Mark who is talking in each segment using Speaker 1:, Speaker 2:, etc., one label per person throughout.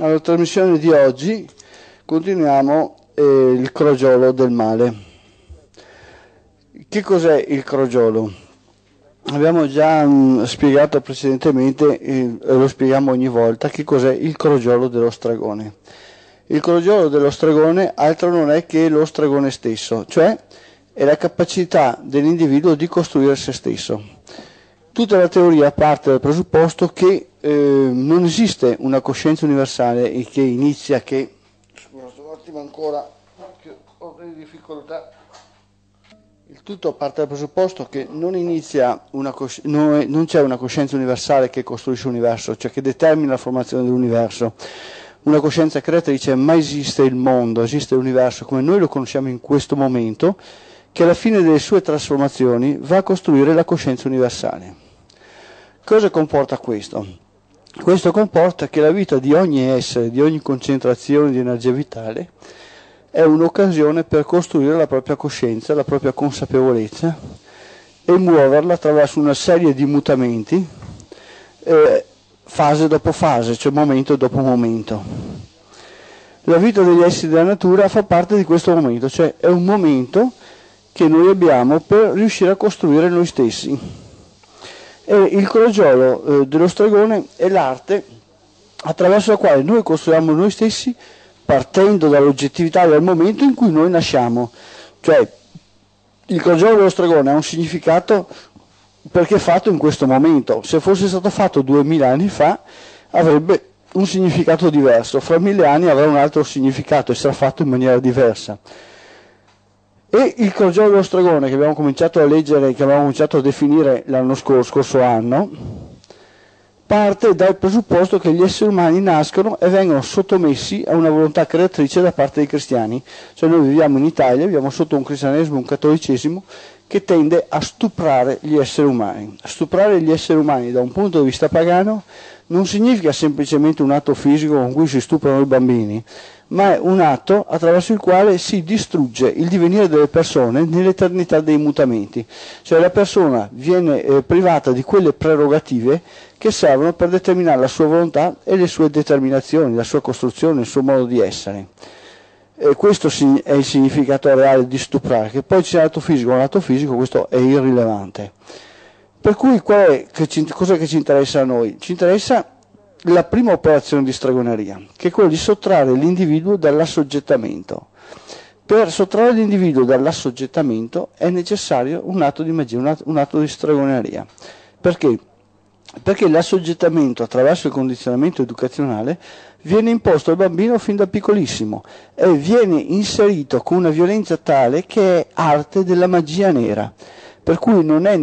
Speaker 1: alla trasmissione di oggi continuiamo eh, il crogiolo del male. Che cos'è il crogiolo? Abbiamo già mh, spiegato precedentemente, eh, lo spieghiamo ogni volta, che cos'è il crogiolo dello stragone. Il crogiolo dello stragone altro non è che lo stragone stesso, cioè è la capacità dell'individuo di costruire se stesso. Tutta la teoria parte dal presupposto che eh, non esiste una coscienza universale che inizia che scusa un attimo ancora ho delle difficoltà. Il tutto parte dal presupposto che non cosci- non, è, non c'è una coscienza universale che costruisce l'universo cioè che determina la formazione dell'universo. Una coscienza creatrice ma esiste il mondo esiste l'universo come noi lo conosciamo in questo momento che alla fine delle sue trasformazioni va a costruire la coscienza universale cosa comporta questo? Questo comporta che la vita di ogni essere, di ogni concentrazione di energia vitale, è un'occasione per costruire la propria coscienza, la propria consapevolezza e muoverla attraverso una serie di mutamenti, eh, fase dopo fase, cioè momento dopo momento. La vita degli esseri della natura fa parte di questo momento, cioè è un momento che noi abbiamo per riuscire a costruire noi stessi. E il crogiolo eh, dello stregone è l'arte attraverso la quale noi costruiamo noi stessi partendo dall'oggettività del momento in cui noi nasciamo. Cioè, il crogiolo dello stregone ha un significato perché è fatto in questo momento. Se fosse stato fatto duemila anni fa avrebbe un significato diverso, fra mille anni avrà un altro significato e sarà fatto in maniera diversa. E il crogiolo dello stregone che abbiamo cominciato a leggere, che abbiamo cominciato a definire l'anno scorso, scorso anno, parte dal presupposto che gli esseri umani nascono e vengono sottomessi a una volontà creatrice da parte dei cristiani. Cioè noi viviamo in Italia, viviamo sotto un cristianesimo, un cattolicesimo che tende a stuprare gli esseri umani. Stuprare gli esseri umani da un punto di vista pagano non significa semplicemente un atto fisico con cui si stuprano i bambini, ma è un atto attraverso il quale si distrugge il divenire delle persone nell'eternità dei mutamenti, cioè la persona viene eh, privata di quelle prerogative che servono per determinare la sua volontà e le sue determinazioni, la sua costruzione, il suo modo di essere. E questo è il significato reale di stuprare, che poi sia l'atto fisico o un atto fisico, questo è irrilevante. Per cui è, che ci, cos'è che ci interessa a noi? Ci interessa la prima operazione di stregoneria, che è quella di sottrarre l'individuo dall'assoggettamento. Per sottrarre l'individuo dall'assoggettamento è necessario un atto di magia, un atto, di stregoneria. Perché? Perché l'assoggettamento attraverso il condizionamento educazionale viene imposto al bambino fin da piccolissimo e viene inserito con una violenza tale che è arte della magia nera. Per cui non è,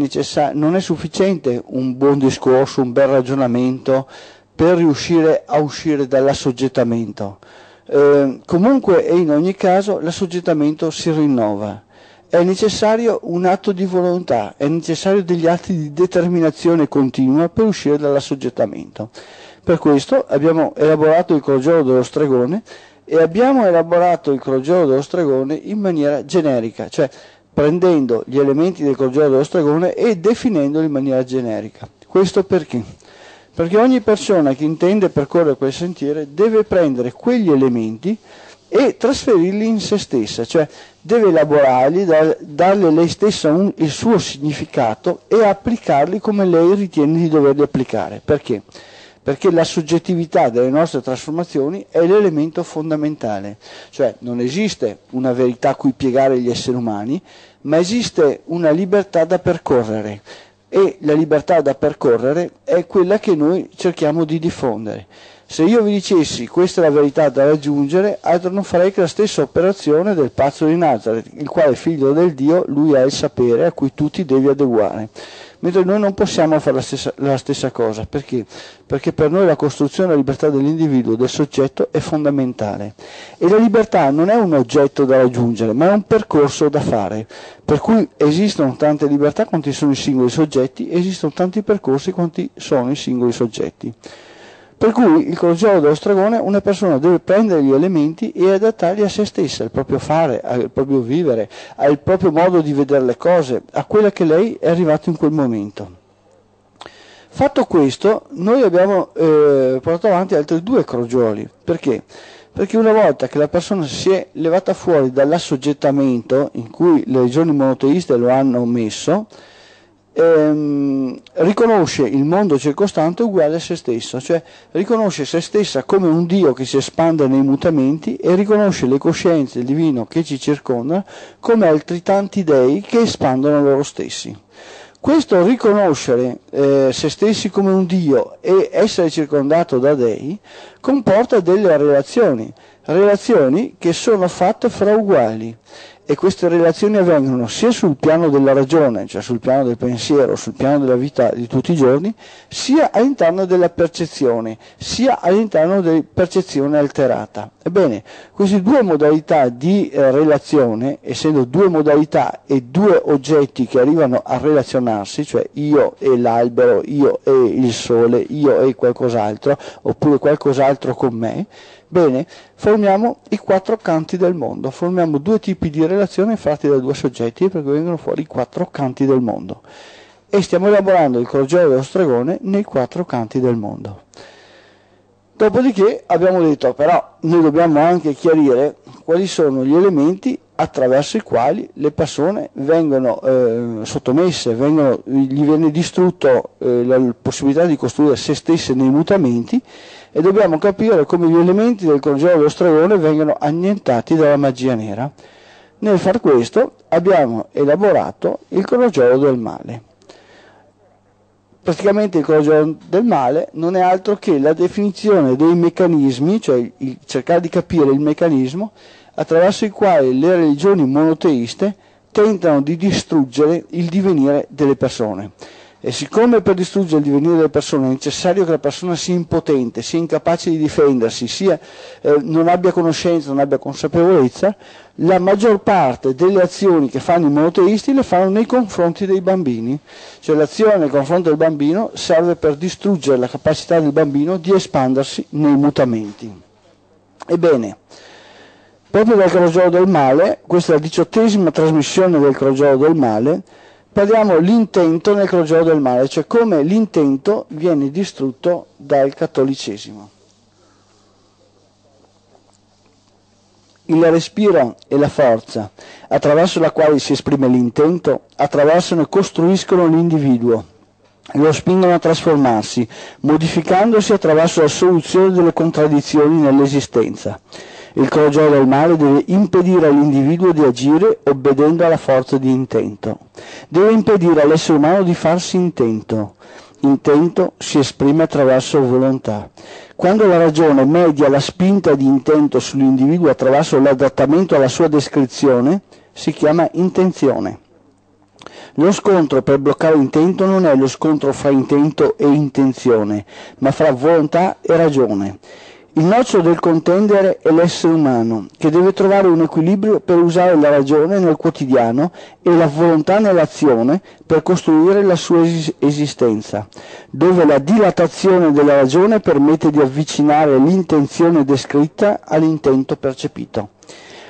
Speaker 1: non è sufficiente un buon discorso, un bel ragionamento, per riuscire a uscire dall'assoggettamento. Eh, comunque e in ogni caso l'assoggettamento si rinnova. È necessario un atto di volontà, è necessario degli atti di determinazione continua per uscire dall'assoggettamento. Per questo abbiamo elaborato il crogiolo dello stregone e abbiamo elaborato il crogiolo dello stregone in maniera generica, cioè prendendo gli elementi del crogiolo dello stregone e definendoli in maniera generica. Questo perché? Perché ogni persona che intende percorrere quel sentiere deve prendere quegli elementi e trasferirli in se stessa, cioè deve elaborarli, darle lei stessa un, il suo significato e applicarli come lei ritiene di doverli applicare. Perché? Perché la soggettività delle nostre trasformazioni è l'elemento fondamentale, cioè non esiste una verità a cui piegare gli esseri umani, ma esiste una libertà da percorrere e la libertà da percorrere è quella che noi cerchiamo di diffondere. Se io vi dicessi questa è la verità da raggiungere, altro non farei che la stessa operazione del pazzo di Nazareth, il quale figlio del Dio, lui ha il sapere a cui tu ti devi adeguare mentre noi non possiamo fare la stessa, la stessa cosa. Perché? Perché per noi la costruzione della libertà dell'individuo, del soggetto, è fondamentale. E la libertà non è un oggetto da raggiungere, ma è un percorso da fare. Per cui esistono tante libertà quanti sono i singoli soggetti, esistono tanti percorsi quanti sono i singoli soggetti. Per cui il crogiolo dello stragone una persona deve prendere gli elementi e adattarli a se stessa, al proprio fare, al proprio vivere, al proprio modo di vedere le cose, a quella che lei è arrivato in quel momento. Fatto questo, noi abbiamo eh, portato avanti altri due crogioli. Perché? Perché una volta che la persona si è levata fuori dall'assoggettamento in cui le regioni monoteiste lo hanno messo, ehm, riconosce il mondo circostante uguale a se stesso, cioè riconosce se stessa come un Dio che si espande nei mutamenti e riconosce le coscienze divino che ci circondano come altri tanti dei che espandono loro stessi. Questo riconoscere eh, se stessi come un Dio e essere circondato da dei comporta delle relazioni, relazioni che sono fatte fra uguali e queste relazioni avvengono sia sul piano della ragione, cioè sul piano del pensiero, sul piano della vita di tutti i giorni, sia all'interno della percezione, sia all'interno della percezione alterata. Ebbene, queste due modalità di eh, relazione, essendo due modalità e due oggetti che arrivano a relazionarsi, cioè io e l'albero, io e il sole, io e qualcos'altro, oppure qualcos'altro con me, Bene, formiamo i quattro canti del mondo, formiamo due tipi di relazioni fatti da due soggetti perché vengono fuori i quattro canti del mondo e stiamo elaborando il crogiolo dello stregone nei quattro canti del mondo. Dopodiché abbiamo detto però noi dobbiamo anche chiarire quali sono gli elementi attraverso i quali le persone vengono eh, sottomesse, vengono, gli viene distrutto eh, la possibilità di costruire se stesse nei mutamenti e dobbiamo capire come gli elementi del Congedo dello Stregone vengano annientati dalla magia nera. Nel far questo abbiamo elaborato il crogiolo del male. Praticamente il crogiolo del male non è altro che la definizione dei meccanismi, cioè il cercare di capire il meccanismo attraverso i quali le religioni monoteiste tentano di distruggere il divenire delle persone. E siccome per distruggere il divenire delle persone è necessario che la persona sia impotente, sia incapace di difendersi, sia, eh, non abbia conoscenza, non abbia consapevolezza, la maggior parte delle azioni che fanno i monoteisti le fanno nei confronti dei bambini. Cioè l'azione nei confronti del bambino serve per distruggere la capacità del bambino di espandersi nei mutamenti. Ebbene, proprio dal crogiolo del male, questa è la diciottesima trasmissione del crogiolo del male, parliamo l'intento nel crogiolo del male, cioè come l'intento viene distrutto dal cattolicesimo. Il respiro e la forza attraverso la quale si esprime l'intento attraversano e costruiscono l'individuo, lo spingono a trasformarsi, modificandosi attraverso la soluzione delle contraddizioni nell'esistenza. Il crogiolo del male deve impedire all'individuo di agire obbedendo alla forza di intento. Deve impedire all'essere umano di farsi intento. Intento si esprime attraverso volontà. Quando la ragione media la spinta di intento sull'individuo attraverso l'adattamento alla sua descrizione, si chiama intenzione. Lo scontro per bloccare l'intento non è lo scontro fra intento e intenzione, ma fra volontà e ragione. Il nocciolo del contendere è l'essere umano, che deve trovare un equilibrio per usare la ragione nel quotidiano e la volontà nell'azione per costruire la sua esistenza, dove la dilatazione della ragione permette di avvicinare l'intenzione descritta all'intento percepito.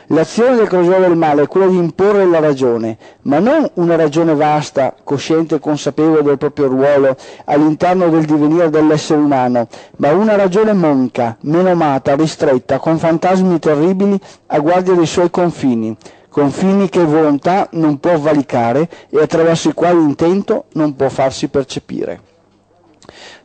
Speaker 1: L'azione del crogiolo del male è quella di imporre la ragione, ma non una ragione vasta, cosciente e consapevole del proprio ruolo all'interno del divenire dell'essere umano, ma una ragione monca, menomata, ristretta, con fantasmi terribili a guardia dei suoi confini, confini che volontà non può valicare e attraverso i quali intento non può farsi percepire.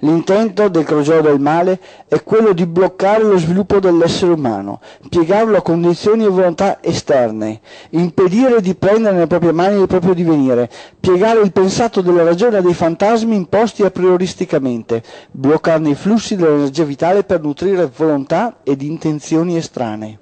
Speaker 1: L'intento del crogiolo del male è quello di bloccare lo sviluppo dell'essere umano, piegarlo a condizioni e volontà esterne, impedire di prendere nelle proprie mani il proprio divenire, piegare il pensato della ragione a dei fantasmi imposti a prioristicamente, bloccarne i flussi dell'energia vitale per nutrire volontà ed intenzioni estranee.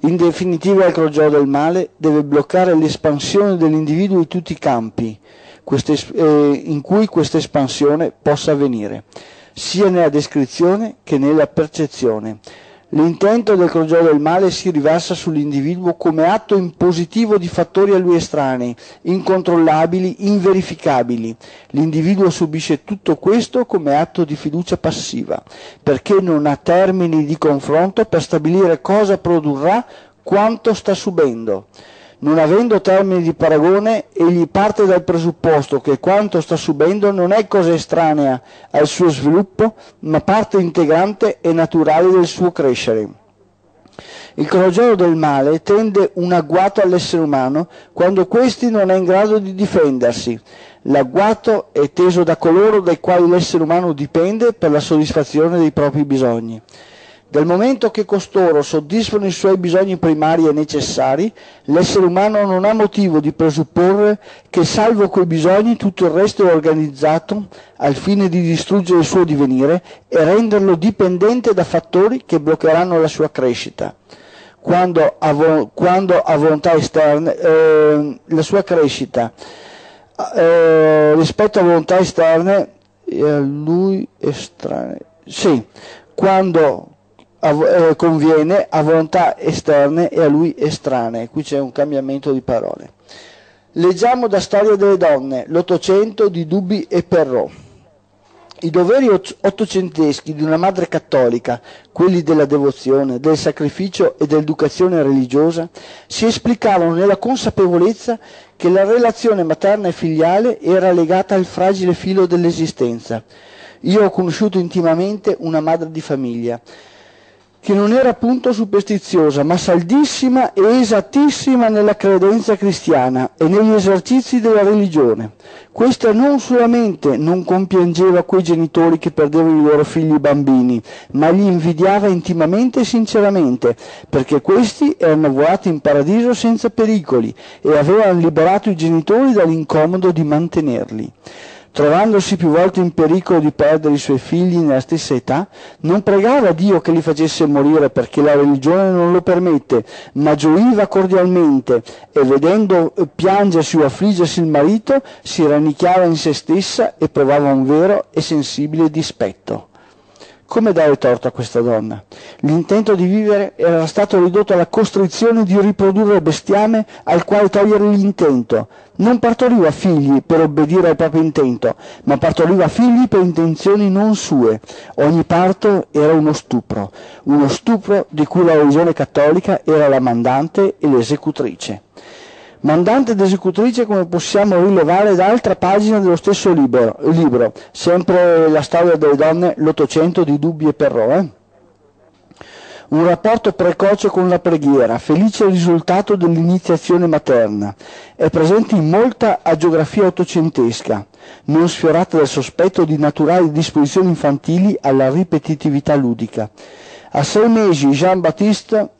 Speaker 1: In definitiva il crogiolo del male deve bloccare l'espansione dell'individuo in tutti i campi, queste, eh, in cui questa espansione possa avvenire, sia nella descrizione che nella percezione. L'intento del crogiolo del male si riversa sull'individuo come atto impositivo di fattori a lui estranei, incontrollabili, inverificabili. L'individuo subisce tutto questo come atto di fiducia passiva, perché non ha termini di confronto per stabilire cosa produrrà quanto sta subendo Non avendo termini di paragone, egli parte dal presupposto che quanto sta subendo non è cosa estranea al suo sviluppo, ma parte integrante e naturale del suo crescere. Il crogiolo del male tende un agguato all'essere umano quando questi non è in grado di difendersi. L'agguato è teso da coloro dai quali l'essere umano dipende per la soddisfazione dei propri bisogni. Dal momento che costoro soddisfano i suoi bisogni primari e necessari, l'essere umano non ha motivo di presupporre che salvo quei bisogni tutto il resto è organizzato al fine di distruggere il suo divenire e renderlo dipendente da fattori che bloccheranno la sua crescita quando ha, quando ha volontà esterne, eh, la sua crescita eh, rispetto a volontà esterne e a lui estranee. Sì, quando eh, conviene a volontà esterne e a lui estranee. Qui c'è un cambiamento di parole. Leggiamo da Storia delle donne, l'Ottocento di Dubbi e Perrot. I doveri ottocenteschi di una madre cattolica, quelli della devozione, del sacrificio e dell'educazione religiosa, si esplicavano nella consapevolezza che la relazione materna e filiale era legata al fragile filo dell'esistenza. Io ho conosciuto intimamente una madre di famiglia che non era appunto superstiziosa, ma saldissima e esattissima nella credenza cristiana e negli esercizi della religione. Questa non solamente non compiangeva quei genitori che perdevano i loro figli bambini, ma li invidiava intimamente e sinceramente, perché questi erano volati in paradiso senza pericoli e avevano liberato i genitori dall'incomodo di mantenerli trovandosi più volte in pericolo di perdere i suoi figli nella stessa età, non pregava Dio che li facesse morire perché la religione non lo permette, ma gioiva cordialmente e vedendo piangersi o affliggersi il marito si rannicchiava in se stessa e provava un vero e sensibile dispetto. Come dare torto a questa donna? L'intento di vivere era stato ridotto alla costrizione di riprodurre bestiame al quale togliere l'intento. Non partoriva figli per obbedire al proprio intento, ma partoriva figli per intenzioni non sue. Ogni parto era uno stupro, uno stupro di cui la religione cattolica era la mandante e l'esecutrice mandante ed esecutrice come possiamo rilevare da altra pagina dello stesso libro, libro sempre la storia delle donne, l'Ottocento di Dubbi e Perrò. Eh? Un rapporto precoce con la preghiera, felice risultato dell'iniziazione materna, è presente in molta agiografia ottocentesca, non sfiorata dal sospetto di naturali disposizioni infantili alla ripetitività ludica. A sei mesi Jean-Baptiste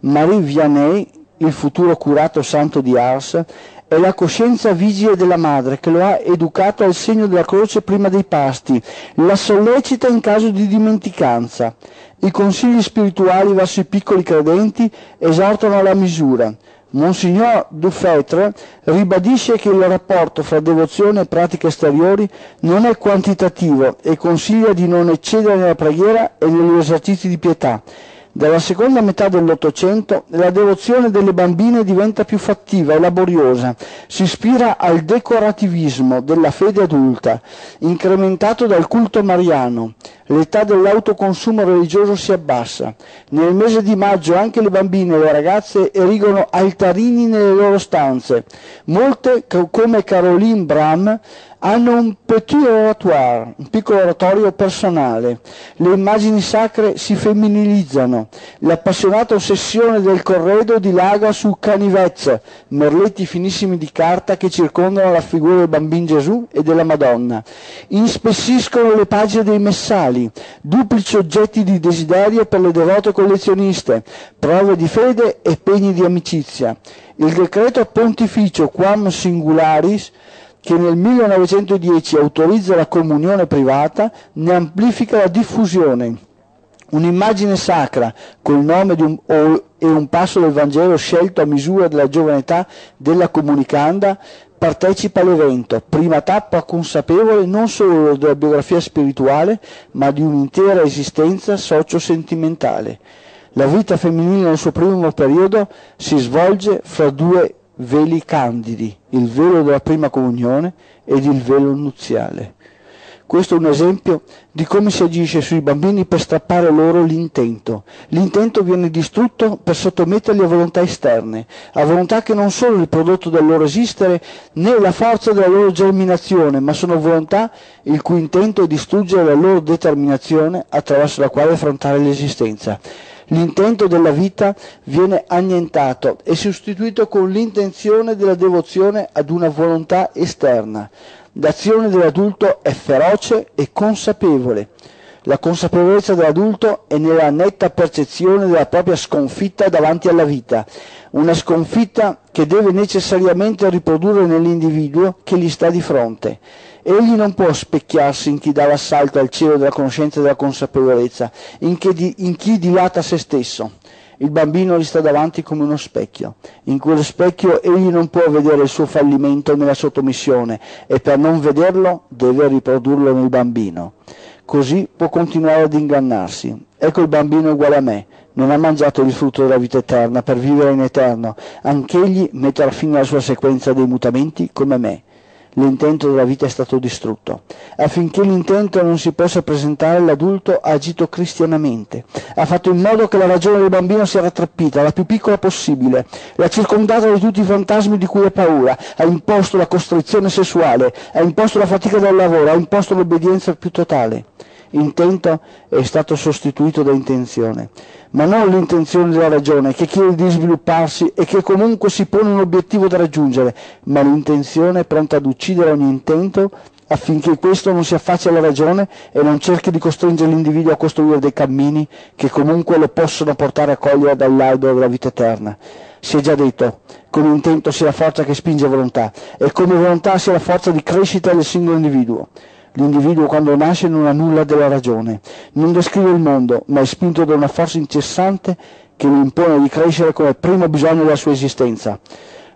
Speaker 1: Marie Vianney il futuro curato santo di Ars, è la coscienza vigile della madre che lo ha educato al segno della croce prima dei pasti, la sollecita in caso di dimenticanza. I consigli spirituali verso i piccoli credenti esortano alla misura. Monsignor Dufetre ribadisce che il rapporto fra devozione e pratiche esteriori non è quantitativo e consiglia di non eccedere nella preghiera e negli esercizi di pietà dalla seconda metà dell'Ottocento la devozione delle bambine diventa più fattiva e laboriosa, si ispira al decorativismo della fede adulta, incrementato dal culto mariano. L'età dell'autoconsumo religioso si abbassa. Nel mese di maggio anche le bambine e le ragazze erigono altarini nelle loro stanze. Molte, come Caroline Bram, hanno un petit oratoire, un piccolo oratorio personale. Le immagini sacre si femminilizzano. L'appassionata ossessione del corredo dilaga su canivezze, merletti finissimi di carta che circondano la figura del bambino Gesù e della Madonna. Inspessiscono le pagine dei messali, duplici oggetti di desiderio per le devote collezioniste, prove di fede e pegni di amicizia. Il decreto pontificio Quam Singularis che nel 1910 autorizza la comunione privata, ne amplifica la diffusione. Un'immagine sacra col nome un, o, e un passo del Vangelo scelto a misura della giovane età della comunicanda partecipa all'evento, prima tappa consapevole non solo della biografia spirituale, ma di un'intera esistenza socio-sentimentale. La vita femminile nel suo primo periodo si svolge fra due veli candidi, il velo della prima comunione ed il velo nuziale. Questo è un esempio di come si agisce sui bambini per strappare loro l'intento. L'intento viene distrutto per sottometterli a volontà esterne, a volontà che non sono il prodotto del loro esistere né la forza della loro germinazione, ma sono volontà il cui intento è distruggere la loro determinazione attraverso la quale affrontare l'esistenza. L'intento della vita viene annientato e sostituito con l'intenzione della devozione ad una volontà esterna. L'azione dell'adulto è feroce e consapevole. La consapevolezza dell'adulto è nella netta percezione della propria sconfitta davanti alla vita, una sconfitta che deve necessariamente riprodurre nell'individuo che gli sta di fronte. Egli non può specchiarsi in chi dà l'assalto al cielo della conoscenza e della consapevolezza, in, di, in chi dilata se stesso. Il bambino gli sta davanti come uno specchio. In quello specchio egli non può vedere il suo fallimento nella sottomissione e per non vederlo deve riprodurlo nel bambino. Così può continuare ad ingannarsi. Ecco il bambino uguale a me, non ha mangiato il frutto della vita eterna per vivere in eterno. Anch'egli metterà fine alla sua sequenza dei mutamenti come me l'intento della vita è stato distrutto. Affinché l'intento non si possa presentare, l'adulto ha agito cristianamente, ha fatto in modo che la ragione del bambino sia rattrappita, la più piccola possibile, l'ha circondata di tutti i fantasmi di cui ha paura, ha imposto la costrizione sessuale, ha imposto la fatica del lavoro, ha imposto l'obbedienza più totale intento è stato sostituito da intenzione, ma non l'intenzione della ragione che chiede di svilupparsi e che comunque si pone un obiettivo da raggiungere, ma l'intenzione pronta ad uccidere ogni intento affinché questo non si affacci alla ragione e non cerchi di costringere l'individuo a costruire dei cammini che comunque lo possono portare a cogliere dall'albero della vita eterna. Si è già detto, come intento sia la forza che spinge volontà e come volontà sia la forza di crescita del singolo individuo. L'individuo quando nasce non ha nulla della ragione, non descrive il mondo, ma è spinto da una forza incessante che lo impone di crescere come primo bisogno della sua esistenza.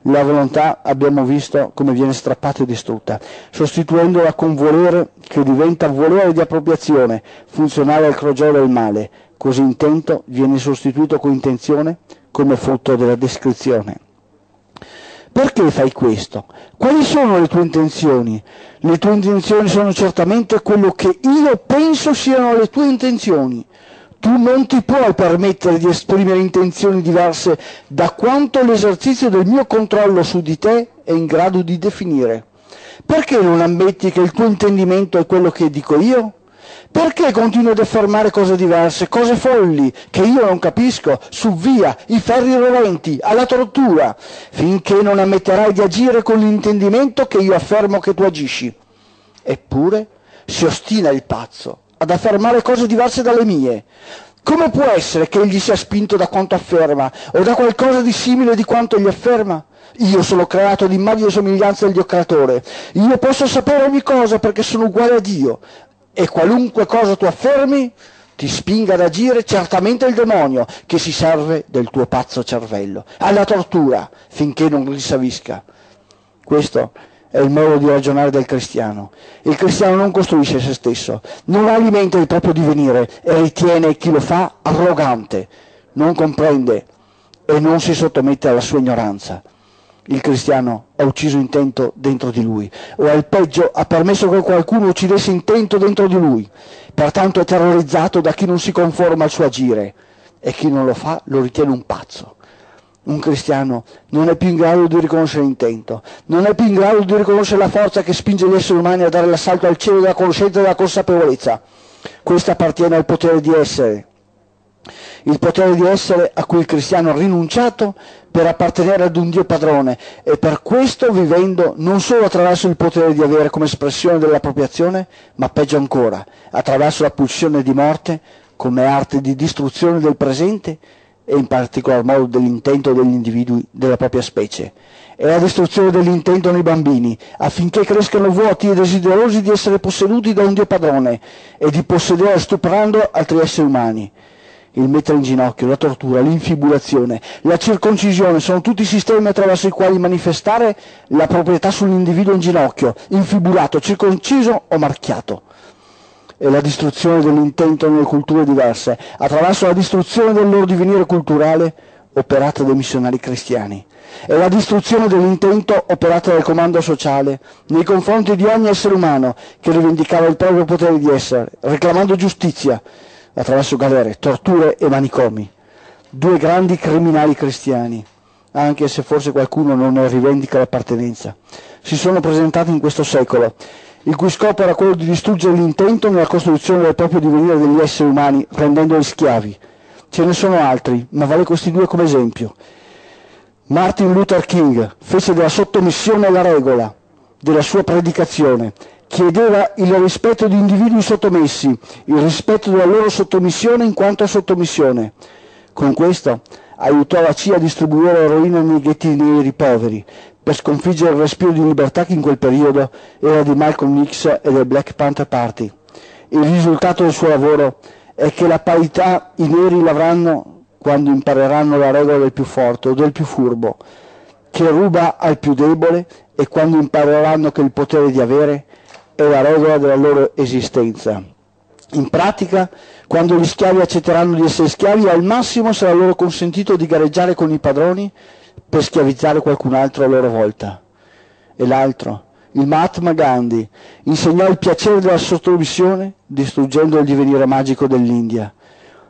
Speaker 1: La volontà abbiamo visto come viene strappata e distrutta, sostituendola con volere che diventa volere di appropriazione, funzionale al crogiolo del male. Così intento viene sostituito con intenzione come frutto della descrizione. Perché fai questo? Quali sono le tue intenzioni? Le tue intenzioni sono certamente quello che io penso siano le tue intenzioni. Tu non ti puoi permettere di esprimere intenzioni diverse da quanto l'esercizio del mio controllo su di te è in grado di definire. Perché non ammetti che il tuo intendimento è quello che dico io? Perché continui ad affermare cose diverse, cose folli, che io non capisco, su via, i ferri roventi, alla tortura, finché non ammetterai di agire con l'intendimento che io affermo che tu agisci? Eppure si ostina il pazzo ad affermare cose diverse dalle mie. Come può essere che egli sia spinto da quanto afferma o da qualcosa di simile di quanto gli afferma? Io sono creato all'immagine e somiglianza del Dio creatore. Io posso sapere ogni cosa perché sono uguale a Dio e qualunque cosa tu affermi ti spinga ad agire certamente il demonio che si serve del tuo pazzo cervello, alla tortura finché non risavisca. Questo è il modo di ragionare del cristiano. Il cristiano non costruisce se stesso, non alimenta il proprio divenire e ritiene chi lo fa arrogante, non comprende e non si sottomette alla sua ignoranza il cristiano ha ucciso intento dentro di lui, o al peggio ha permesso che qualcuno uccidesse intento dentro di lui, pertanto è terrorizzato da chi non si conforma al suo agire. E chi non lo fa lo ritiene un pazzo. Un cristiano non è più in grado di riconoscere intento, non è più in grado di riconoscere la forza che spinge gli esseri umani a dare l'assalto al cielo della conoscenza e della consapevolezza. Questa appartiene al potere di essere, il potere di essere a cui il cristiano ha rinunciato per appartenere ad un Dio padrone e per questo vivendo non solo attraverso il potere di avere come espressione dell'appropriazione, ma peggio ancora, attraverso la pulsione di morte come arte di distruzione del presente e in particolar modo dell'intento degli individui della propria specie. È la distruzione dell'intento nei bambini, affinché crescano vuoti e desiderosi di essere posseduti da un Dio padrone e di possedere stuprando altri esseri umani il mettere in ginocchio, la tortura, l'infibulazione, la circoncisione sono tutti sistemi attraverso i quali manifestare la proprietà sull'individuo in ginocchio, infibulato, circonciso o marchiato. E la distruzione dell'intento nelle culture diverse, attraverso la distruzione del loro divenire culturale, operata dai missionari cristiani. È la distruzione dell'intento operata dal comando sociale nei confronti di ogni essere umano che rivendicava il proprio potere di essere, reclamando giustizia attraverso galere, torture e manicomi. Due grandi criminali cristiani, anche se forse qualcuno non ne rivendica l'appartenenza, si sono presentati in questo secolo, il cui scopo era quello di distruggere l'intento nella costruzione del proprio divenire degli esseri umani, rendendoli schiavi. Ce ne sono altri, ma vale questi due come esempio. Martin Luther King fece della sottomissione la regola della sua predicazione, chiedeva il rispetto di individui sottomessi, il rispetto della loro sottomissione in quanto sottomissione. Con questo aiutò la CIA a distribuire eroina nei ghetti neri poveri, per sconfiggere il respiro di libertà che in quel periodo era di Malcolm X e del Black Panther Party. Il risultato del suo lavoro è che la parità i neri l'avranno quando impareranno la regola del più forte o del più furbo, che ruba al più debole e quando impareranno che il potere di avere è la regola della loro esistenza. In pratica, quando gli schiavi accetteranno di essere schiavi, al massimo sarà loro consentito di gareggiare con i padroni per schiavizzare qualcun altro a loro volta. E l'altro, il Mahatma Gandhi, insegnò il piacere della sottomissione distruggendo il divenire magico dell'India.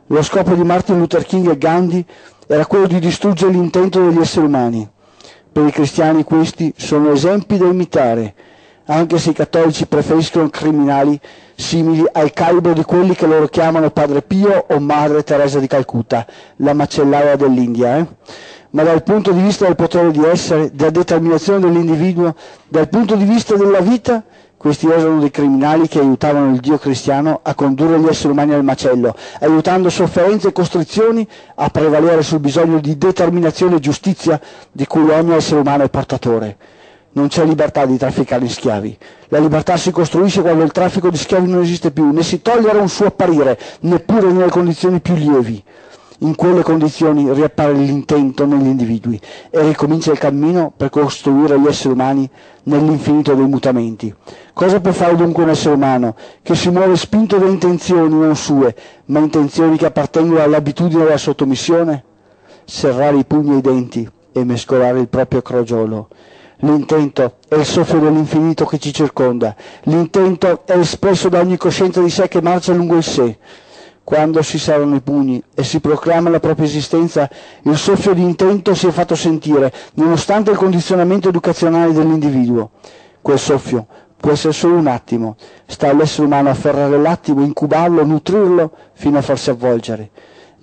Speaker 1: Lo scopo di Martin Luther King e Gandhi era quello di distruggere l'intento degli esseri umani. Per i cristiani questi sono esempi da imitare, anche se i cattolici preferiscono criminali simili al calibro di quelli che loro chiamano Padre Pio o Madre Teresa di Calcutta, la macellaia dell'India. Eh? Ma dal punto di vista del potere di essere, della determinazione dell'individuo, dal punto di vista della vita, questi erano dei criminali che aiutavano il Dio cristiano a condurre gli esseri umani al macello, aiutando sofferenze e costrizioni a prevalere sul bisogno di determinazione e giustizia di cui ogni essere umano è portatore. Non c'è libertà di trafficare in schiavi. La libertà si costruisce quando il traffico di schiavi non esiste più, né si togliere un suo apparire, neppure nelle condizioni più lievi in quelle condizioni riappare l'intento negli individui e ricomincia il cammino per costruire gli esseri umani nell'infinito dei mutamenti. Cosa può fare dunque un essere umano che si muove spinto da intenzioni non sue, ma intenzioni che appartengono all'abitudine della sottomissione? Serrare i pugni e i denti e mescolare il proprio crogiolo. L'intento è il soffio dell'infinito che ci circonda, l'intento è espresso da ogni coscienza di sé che marcia lungo il sé quando si serrano i pugni e si proclama la propria esistenza, il soffio di intento si è fatto sentire, nonostante il condizionamento educazionale dell'individuo. Quel soffio può essere solo un attimo, sta all'essere umano afferrare l'attimo, incubarlo, nutrirlo fino a farsi avvolgere.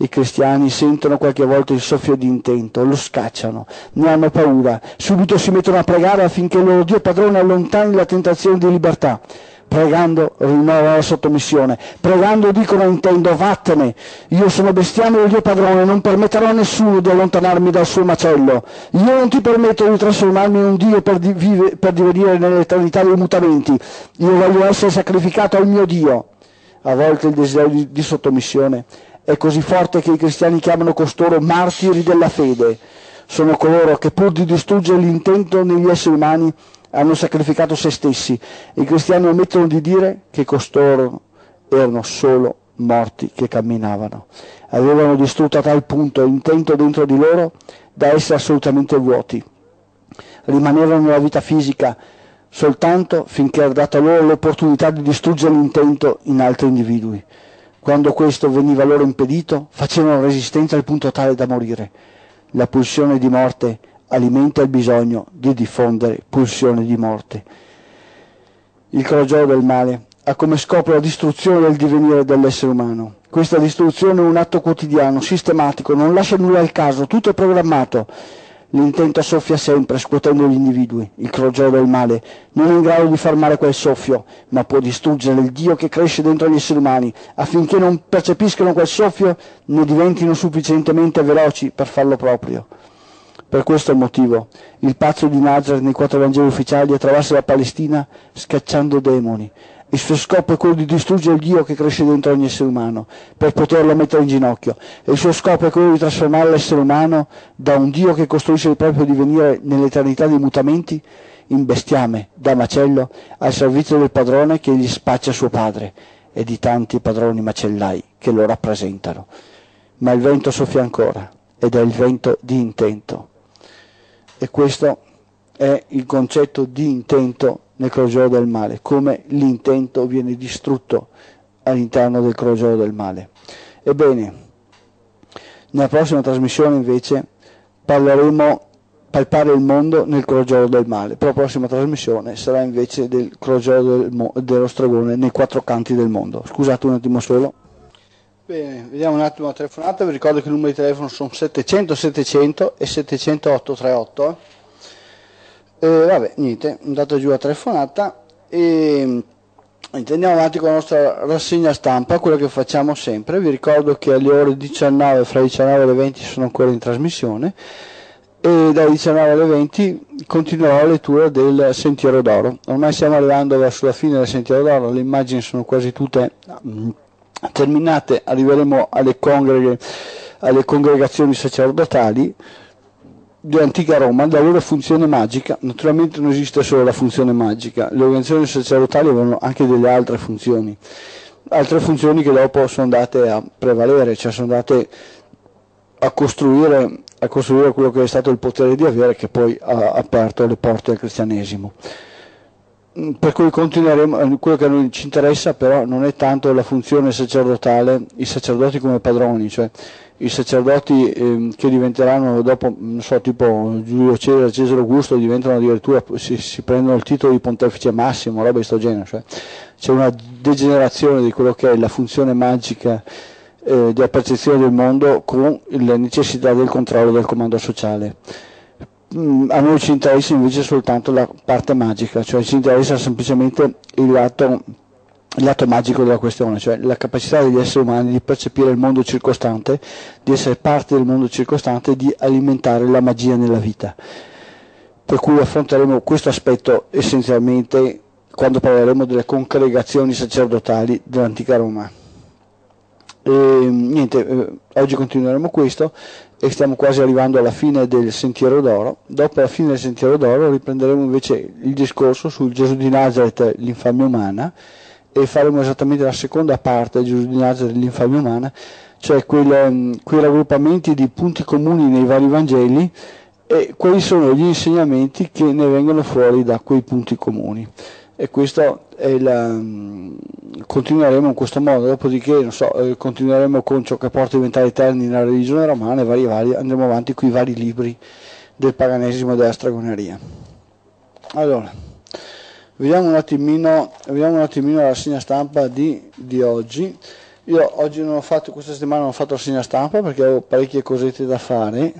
Speaker 1: I cristiani sentono qualche volta il soffio di intento, lo scacciano, ne hanno paura, subito si mettono a pregare affinché il loro Dio padrone allontani la tentazione di libertà pregando rinnova la sottomissione, pregando dicono intendo vattene, io sono bestiame del Dio padrone, non permetterò a nessuno di allontanarmi dal suo macello, io non ti permetto di trasformarmi in un Dio per, di, vive, per divenire nell'eternità dei mutamenti, io voglio essere sacrificato al mio Dio. A volte il desiderio di, di sottomissione è così forte che i cristiani chiamano costoro martiri della fede, sono coloro che pur di distruggere l'intento negli esseri umani hanno sacrificato se stessi. I cristiani omettono di dire che costoro erano solo morti che camminavano. Avevano distrutto a tal punto l'intento dentro di loro da essere assolutamente vuoti. Rimanevano nella vita fisica soltanto finché era data loro l'opportunità di distruggere l'intento in altri individui. Quando questo veniva loro impedito, facevano resistenza al punto tale da morire. La pulsione di morte alimenta il bisogno di diffondere pulsione di morte. Il crogiolo del male ha come scopo la distruzione del divenire dell'essere umano. Questa distruzione è un atto quotidiano, sistematico, non lascia nulla al caso, tutto è programmato. L'intento soffia sempre, scuotendo gli individui. Il crogiolo del male non è in grado di fermare quel soffio, ma può distruggere il Dio che cresce dentro gli esseri umani, affinché non percepiscano quel soffio né diventino sufficientemente veloci per farlo proprio. Per questo motivo il pazzo di Nazareth nei quattro Vangeli ufficiali attraversa la Palestina scacciando demoni. Il suo scopo è quello di distruggere il Dio che cresce dentro ogni essere umano, per poterlo mettere in ginocchio. E il suo scopo è quello di trasformare l'essere umano da un Dio che costruisce il proprio divenire nell'eternità dei mutamenti in bestiame, da macello, al servizio del padrone che gli spaccia suo padre e di tanti padroni macellai che lo rappresentano. Ma il vento soffia ancora ed è il vento di intento. E questo è il concetto di intento nel crogiolo del male, come l'intento viene distrutto all'interno del crogiolo del male. Ebbene, nella prossima trasmissione invece parleremo palpare il mondo nel crogiolo del male, però la prossima trasmissione sarà invece del crogiolo del dello stregone nei quattro canti del mondo. Scusate un attimo solo. Bene, vediamo un attimo la telefonata, vi ricordo che i numeri di telefono sono 700 700 e 700 838. Eh, vabbè, niente, andata giù la telefonata e andiamo avanti con la nostra rassegna stampa, quella che facciamo sempre. Vi ricordo che alle ore 19, fra 19 e le 20 sono ancora in trasmissione e dalle 19 alle 20 continuerò la lettura del Sentiero d'Oro. Ormai stiamo arrivando verso la fine del Sentiero d'Oro, le immagini sono quasi tutte mm, terminate, arriveremo alle, congreghe, alle congregazioni sacerdotali di antica Roma, la loro funzione magica, naturalmente non esiste solo la funzione magica, le organizzazioni sacerdotali avevano anche delle altre funzioni, altre funzioni che dopo sono andate a prevalere, cioè sono andate a costruire, a costruire quello che è stato il potere di avere che poi ha aperto le porte al cristianesimo. Mm, per cui continueremo, eh, quello che a noi ci interessa però non è tanto la funzione sacerdotale, i sacerdoti come padroni, cioè i sacerdoti eh, che diventeranno dopo, non so, tipo Giulio Cesare, Cesare Augusto, diventano addirittura, si, si prendono il titolo di pontefice massimo, roba di questo genere, cioè c'è una degenerazione di quello che è la funzione magica eh, della percezione del mondo con la necessità del controllo del comando sociale. Mm, a noi ci interessa invece soltanto la parte magica, cioè ci interessa semplicemente il lato, il lato magico della questione, cioè la capacità degli esseri umani di percepire il mondo circostante, di essere parte del mondo circostante, di alimentare la magia nella vita. Per cui affronteremo questo aspetto essenzialmente quando parleremo delle congregazioni sacerdotali dell'antica Roma. E, niente, eh, oggi continueremo questo e stiamo quasi arrivando alla fine del Sentiero d'Oro. Dopo la fine del Sentiero d'Oro riprenderemo invece il discorso sul Gesù di Nazareth, l'infamia umana, e faremo esattamente la seconda parte del Gesù di Nazareth, l'infamia umana, cioè quel, mm, quei raggruppamenti di punti comuni nei vari Vangeli e quali sono gli insegnamenti che ne vengono fuori da quei punti comuni e questo è la, mm, continueremo in questo modo, dopodiché so, eh, continueremo con ciò che porta a diventare eterni nella religione romana e vari, vari, andremo avanti con i vari libri del paganesimo e della stregoneria. Allora, vediamo un attimino, vediamo un attimino la segna stampa di, di oggi. Io oggi non ho fatto, questa settimana non ho fatto la segna stampa perché avevo parecchie cosette da fare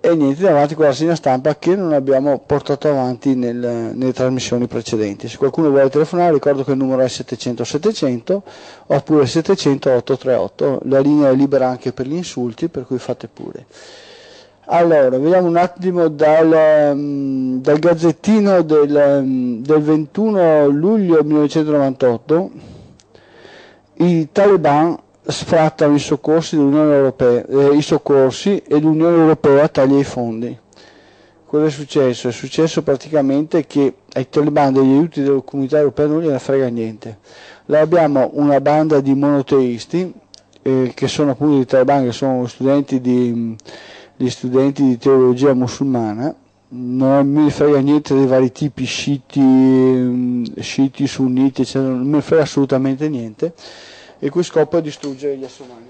Speaker 1: e niente davanti con la segna stampa che non abbiamo portato avanti nel, nelle trasmissioni precedenti. Se qualcuno vuole telefonare ricordo che il numero è 700 700 oppure 700 838, la linea è libera anche per gli insulti per cui fate pure. Allora, vediamo un attimo dal, um, dal gazzettino del, um, del 21 luglio 1998 i taliban sfrattano i soccorsi Europea, eh, i soccorsi e l'Unione Europea taglia i fondi. Cosa è successo? È successo praticamente che ai talebani degli aiuti della comunità europea non gliene frega niente. Là abbiamo una banda di monoteisti eh, che sono appunto i talebani, che sono studenti di, gli studenti di teologia musulmana, non mi frega niente dei vari tipi sciiti, mm, sciiti sunniti, eccetera, non mi frega assolutamente niente il cui scopo è distruggere gli esseri umani.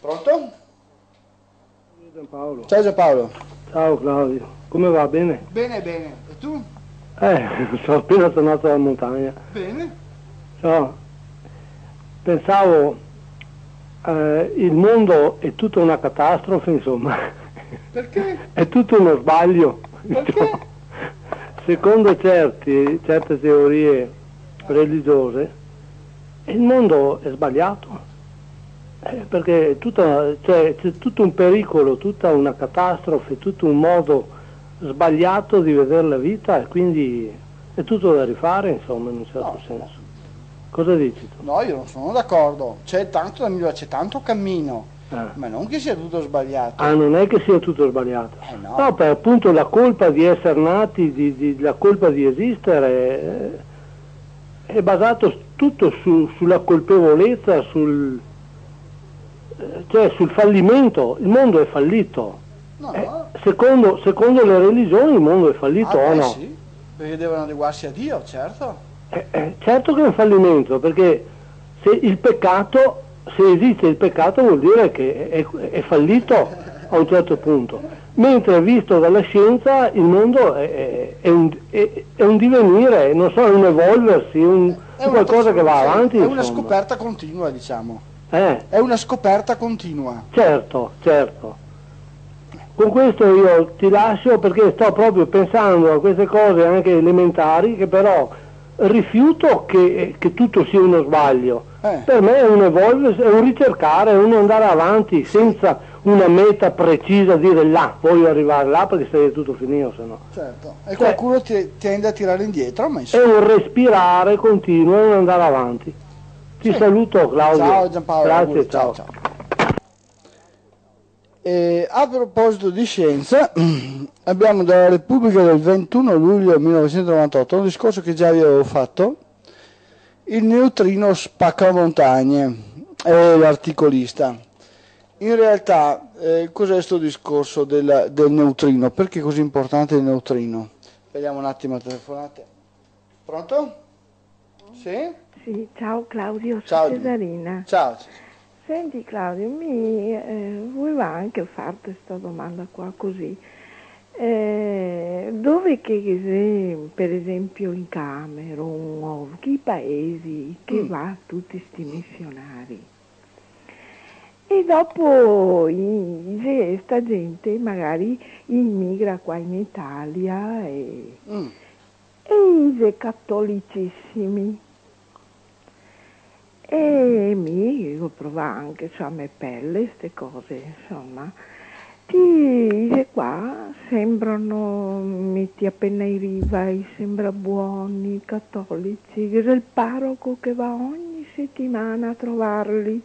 Speaker 1: Pronto?
Speaker 2: Giampaolo.
Speaker 1: Ciao Giampaolo.
Speaker 2: Ciao Claudio, come va? Bene?
Speaker 1: Bene, bene. E tu?
Speaker 2: Eh, sono appena tornato dalla montagna.
Speaker 1: Bene.
Speaker 2: So, pensavo, eh, il mondo è tutta una catastrofe, insomma.
Speaker 1: Perché?
Speaker 2: è tutto uno sbaglio.
Speaker 1: Perché?
Speaker 2: Secondo certi, certe teorie religiose, il mondo è sbagliato, eh, perché tutta, cioè, c'è tutto un pericolo, tutta una catastrofe, tutto un modo sbagliato di vedere la vita e quindi è tutto da rifare, insomma, in un certo no, senso. Cosa dici tu?
Speaker 1: No, io non sono d'accordo, c'è tanto da migliorare, c'è tanto cammino, eh. ma non che sia tutto sbagliato.
Speaker 2: Ah, non è che sia tutto sbagliato.
Speaker 1: Eh, no.
Speaker 2: no, per appunto la colpa di essere nati, di, di, la colpa di esistere è, è basato tutto su, sulla colpevolezza, sul, eh, cioè sul fallimento, il mondo è fallito.
Speaker 1: No,
Speaker 2: Eh,
Speaker 1: no.
Speaker 2: secondo, secondo le religioni il mondo è fallito
Speaker 1: Ah,
Speaker 2: o
Speaker 1: beh,
Speaker 2: no?
Speaker 1: sì, perché devono adeguarsi a Dio, certo.
Speaker 2: Eh, eh, certo che è un fallimento, perché se il peccato, se esiste il peccato vuol dire che è, è fallito a un certo punto. Mentre visto dalla scienza il mondo è, è- un, è- un divenire, non so, un evolversi, un,
Speaker 1: una
Speaker 2: qualcosa che va avanti.
Speaker 1: È una
Speaker 2: insomma.
Speaker 1: scoperta continua, diciamo.
Speaker 2: Eh,
Speaker 1: È una scoperta continua.
Speaker 2: certo, certo. Con questo io ti lascio perché sto proprio pensando a queste cose anche elementari che però rifiuto che, che tutto sia uno sbaglio.
Speaker 1: Eh.
Speaker 2: Per me è un evolversi, è un ricercare, è un andare avanti senza una meta precisa, dire là, voglio arrivare là perché sarebbe tutto finito, se no.
Speaker 1: Certo. E qualcuno ti tende a tirare indietro, ma
Speaker 2: È
Speaker 1: insomma.
Speaker 2: un respirare continuo, è un andare avanti. Ti
Speaker 1: Sì.
Speaker 2: saluto Claudio.
Speaker 1: Ciao Giampaolo.
Speaker 2: Grazie,
Speaker 1: auguri,
Speaker 2: ciao.
Speaker 1: ciao. E a proposito di scienza, abbiamo dalla Repubblica del 21 luglio 1998 un discorso che già vi avevo fatto. Il neutrino spacca montagne, è l'articolista. In realtà, eh, cos'è questo discorso del, del neutrino? Perché è così importante il neutrino? Vediamo un attimo le telefonate. Pronto? Sì?
Speaker 3: Sì, ciao Claudio,
Speaker 1: Ciao.
Speaker 3: Cesarina.
Speaker 1: Ciao.
Speaker 3: Senti Claudio, mi eh, volevo anche farti questa domanda qua così. Eh, dove che se, per esempio in Camerun o che paesi che
Speaker 1: Mm.
Speaker 3: va tutti sti missionari? E dopo i- se sta gente magari immigra qua in Italia e,
Speaker 1: Mm.
Speaker 3: e i cattolicissimi. E mi io provo anche cioè, a me pelle queste cose, insomma. Ti qua sembrano, metti appena i rivai, sembra buoni, cattolici, che è il parroco che va ogni settimana a trovarli.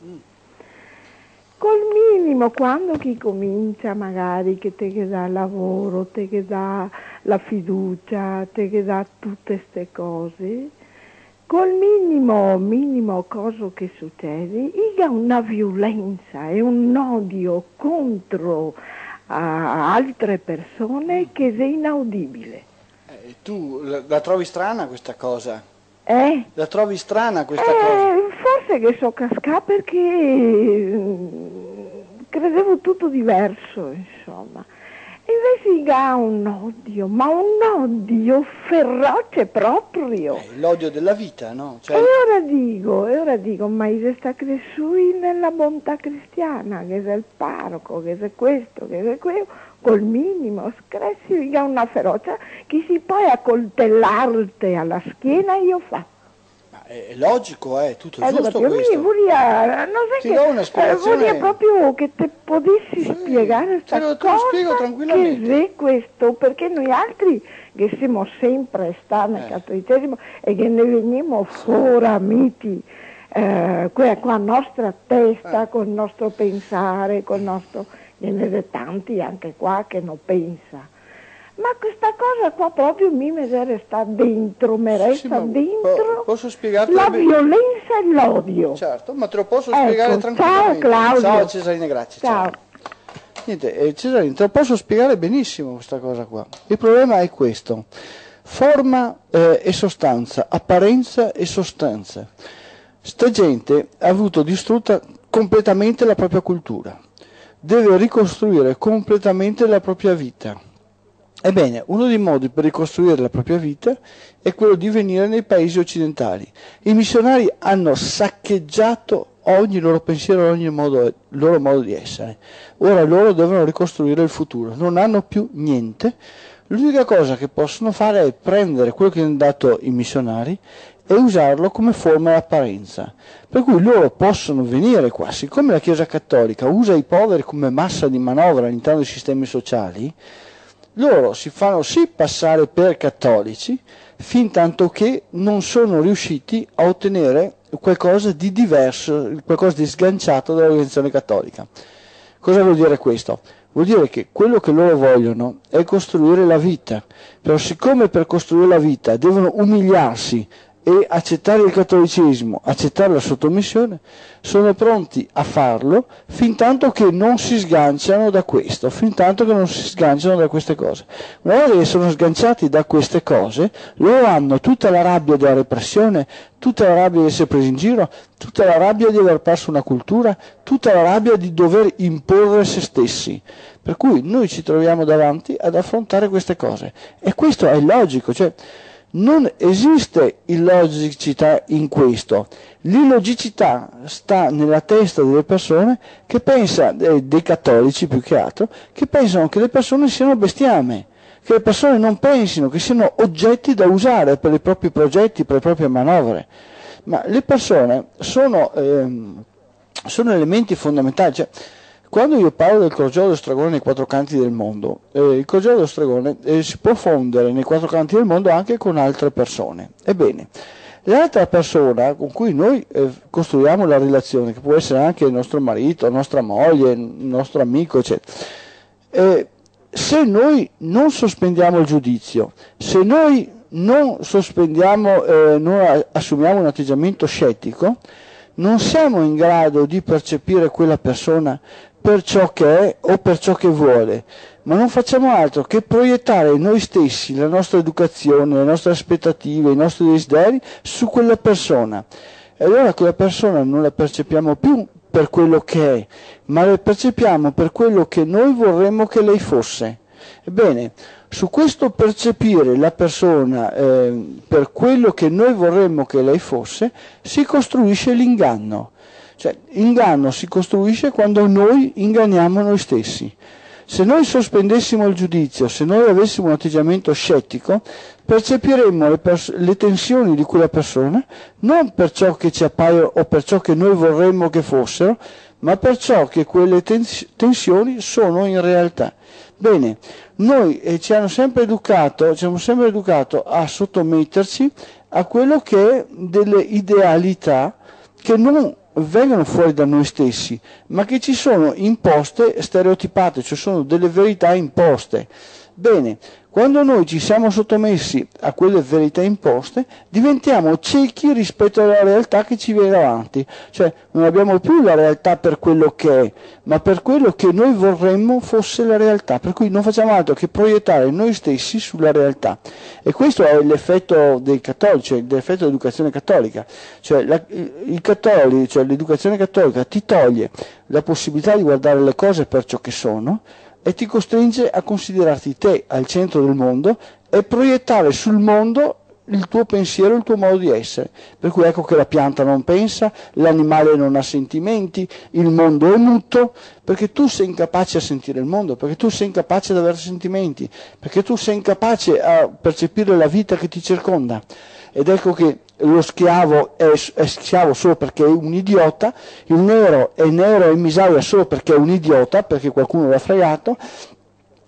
Speaker 3: Col minimo, quando chi comincia magari che te che dà lavoro, te che dà la fiducia, te che dà tutte queste cose, col minimo, minimo cosa che succede, ha una violenza e un odio contro altre persone che è inaudibile.
Speaker 1: Eh, tu la, la trovi strana questa cosa?
Speaker 3: Eh?
Speaker 1: La trovi strana questa cosa?
Speaker 3: Eh, forse che so cascare perché mm, credevo tutto diverso, insomma. Invece ha un odio, ma un odio feroce proprio.
Speaker 1: Eh, l'odio della vita, no? Cioè,
Speaker 3: E ora dico, e ora dico, ma si sta cresciuto nella bontà cristiana, che è il parroco, che è questo, che è quello, col minimo, cresci ha una ferocia che si può accoltellarti alla schiena, io faccio.
Speaker 1: È, logico, è tutto
Speaker 3: Ecco,
Speaker 1: giusto
Speaker 3: io
Speaker 1: questo.
Speaker 3: volia, non so
Speaker 1: Ti
Speaker 3: che,
Speaker 1: do una
Speaker 3: eh,
Speaker 1: spiegazione.
Speaker 3: volia proprio che te potessi
Speaker 1: Sì,
Speaker 3: spiegare
Speaker 1: te lo- te lo spiego tranquillamente.
Speaker 3: che è questo, perché noi altri che siamo sempre stati nel
Speaker 1: Eh.
Speaker 3: cattolicesimo e che ne veniamo foramiti eh, qua, qua nostra testa,
Speaker 1: Eh.
Speaker 3: col nostro pensare, col nostro... Ce ne sono tanti anche qua che non pensa. Ma questa cosa qua proprio mi resta dentro, mi
Speaker 1: Sì, sì,
Speaker 3: resta
Speaker 1: po-
Speaker 3: dentro
Speaker 1: posso spiegarti
Speaker 3: la violenza e l'odio.
Speaker 1: Certo, ma te lo posso
Speaker 3: Ecco,
Speaker 1: spiegare
Speaker 3: ciao,
Speaker 1: tranquillamente.
Speaker 3: Claudio.
Speaker 1: Ciao Cesarina, grazie.
Speaker 3: Ciao.
Speaker 1: Niente, eh, Cesarina, te lo posso spiegare benissimo questa cosa qua. Il problema è questo. Forma eh, e sostanza, apparenza e sostanza. Sta gente ha avuto distrutta completamente la propria cultura. Deve ricostruire completamente la propria vita. Ebbene, uno dei modi per ricostruire la propria vita è quello di venire nei paesi occidentali. I missionari hanno saccheggiato ogni loro pensiero, ogni modo, loro modo di essere. Ora loro devono ricostruire il futuro, non hanno più niente. L'unica cosa che possono fare è prendere quello che hanno dato i missionari e usarlo come forma e apparenza. Per cui loro possono venire qua, siccome la Chiesa Cattolica usa i poveri come massa di manovra all'interno dei sistemi sociali, loro si fanno sì passare per cattolici fin tanto che non sono riusciti a ottenere qualcosa di diverso, qualcosa di sganciato dall'organizzazione cattolica. Cosa vuol dire questo? Vuol dire che quello che loro vogliono è costruire la vita, però siccome per costruire la vita devono umiliarsi e accettare il cattolicesimo, accettare la sottomissione, sono pronti a farlo fin tanto che non si sganciano da questo, fin tanto che non si sganciano da queste cose. Una volta che sono sganciati da queste cose, loro hanno tutta la rabbia della repressione, tutta la rabbia di essere presi in giro, tutta la rabbia di aver perso una cultura, tutta la rabbia di dover imporre se stessi. Per cui noi ci troviamo davanti ad affrontare queste cose. E questo è logico, cioè non esiste illogicità in questo. L'illogicità sta nella testa delle persone che pensa, eh, dei cattolici più che altro, che pensano che le persone siano bestiame, che le persone non pensino, che siano oggetti da usare per i propri progetti, per le proprie manovre. Ma le persone sono, ehm, sono elementi fondamentali. Cioè, quando io parlo del crogiolo dello stregone nei quattro canti del mondo, eh, il crogiolo dello stregone eh, si può fondere nei quattro canti del mondo anche con altre persone. Ebbene, l'altra persona con cui noi eh, costruiamo la relazione, che può essere anche il nostro marito, nostra moglie, il nostro amico, eccetera, se noi non sospendiamo il giudizio, se noi non sospendiamo, eh, non assumiamo un atteggiamento scettico, non siamo in grado di percepire quella persona per ciò che è o per ciò che vuole, ma non facciamo altro che proiettare noi stessi, la nostra educazione, le nostre aspettative, i nostri desideri su quella persona. E allora quella persona non la percepiamo più per quello che è, ma la percepiamo per quello che noi vorremmo che lei fosse. Ebbene, su questo percepire la persona eh, per quello che noi vorremmo che lei fosse, si costruisce l'inganno. Cioè, inganno si costruisce quando noi inganniamo noi stessi. Se noi sospendessimo il giudizio, se noi avessimo un atteggiamento scettico, percepiremmo le, pers- le, tensioni di quella persona non per ciò che ci appaiono o per ciò che noi vorremmo che fossero, ma per ciò che quelle tens- tensioni sono in realtà. Bene, noi eh, ci hanno sempre educato, ci hanno sempre educato a sottometterci a quello che è delle idealità che non vengono fuori da noi stessi, ma che ci sono imposte, stereotipate, cioè sono delle verità imposte. Bene, quando noi ci siamo sottomessi a quelle verità imposte, diventiamo ciechi rispetto alla realtà che ci viene davanti, cioè non abbiamo più la realtà per quello che è, ma per quello che noi vorremmo fosse la realtà, per cui non facciamo altro che proiettare noi stessi sulla realtà. E questo è l'effetto dei cattolici, l'effetto dell'educazione cattolica, cioè la, cattolico, cioè l'educazione cattolica ti toglie la possibilità di guardare le cose per ciò che sono, e ti costringe a considerarti te al centro del mondo e proiettare sul mondo il tuo pensiero, il tuo modo di essere. Per cui ecco che la pianta non pensa, l'animale non ha sentimenti, il mondo è muto, perché tu sei incapace a sentire il mondo, perché tu sei incapace ad avere sentimenti, perché tu sei incapace a percepire la vita che ti circonda. Ed ecco che lo schiavo è, è, schiavo solo perché è un idiota, il nero è nero e in miseria solo perché è un idiota, perché qualcuno l'ha fregato,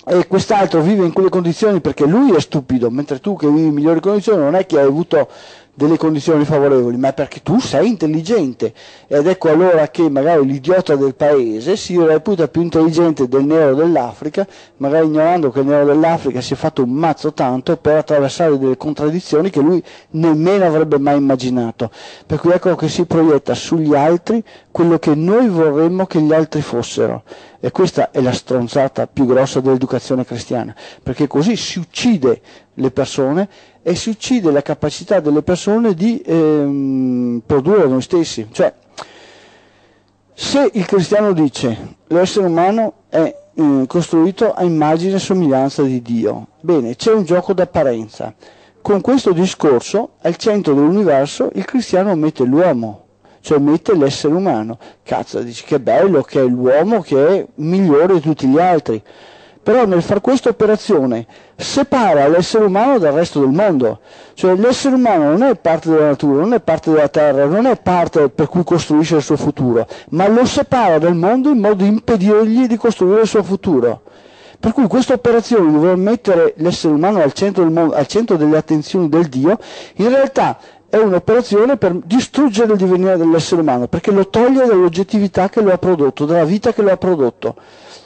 Speaker 1: e quest'altro vive in quelle condizioni perché lui è stupido, mentre tu che vivi in migliori condizioni non è che hai avuto delle condizioni favorevoli, ma perché tu sei intelligente. Ed ecco allora che magari l'idiota del paese si reputa più intelligente del nero dell'Africa, magari ignorando che il nero dell'Africa si è fatto un mazzo tanto per attraversare delle contraddizioni che lui nemmeno avrebbe mai immaginato. Per cui ecco che si proietta sugli altri quello che noi vorremmo che gli altri fossero. E questa è la stronzata più grossa dell'educazione cristiana, perché così si uccide le persone e si uccide la capacità delle persone di ehm, produrre noi stessi. Cioè, se il cristiano dice l'essere umano è eh, costruito a immagine e somiglianza di Dio, bene, c'è un gioco d'apparenza. Con questo discorso, al centro dell'universo, il cristiano mette l'uomo, cioè mette l'essere umano. Cazzo, dici che bello che è l'uomo che è migliore di tutti gli altri però nel fare questa operazione separa l'essere umano dal resto del mondo, cioè l'essere umano non è parte della natura, non è parte della terra, non è parte per cui costruisce il suo futuro, ma lo separa dal mondo in modo da impedirgli di costruire il suo futuro. Per cui questa operazione di voler mettere l'essere umano al centro, mondo, al centro delle attenzioni del Dio, in realtà è un'operazione per distruggere il divenire dell'essere umano, perché lo toglie dall'oggettività che lo ha prodotto, dalla vita che lo ha prodotto.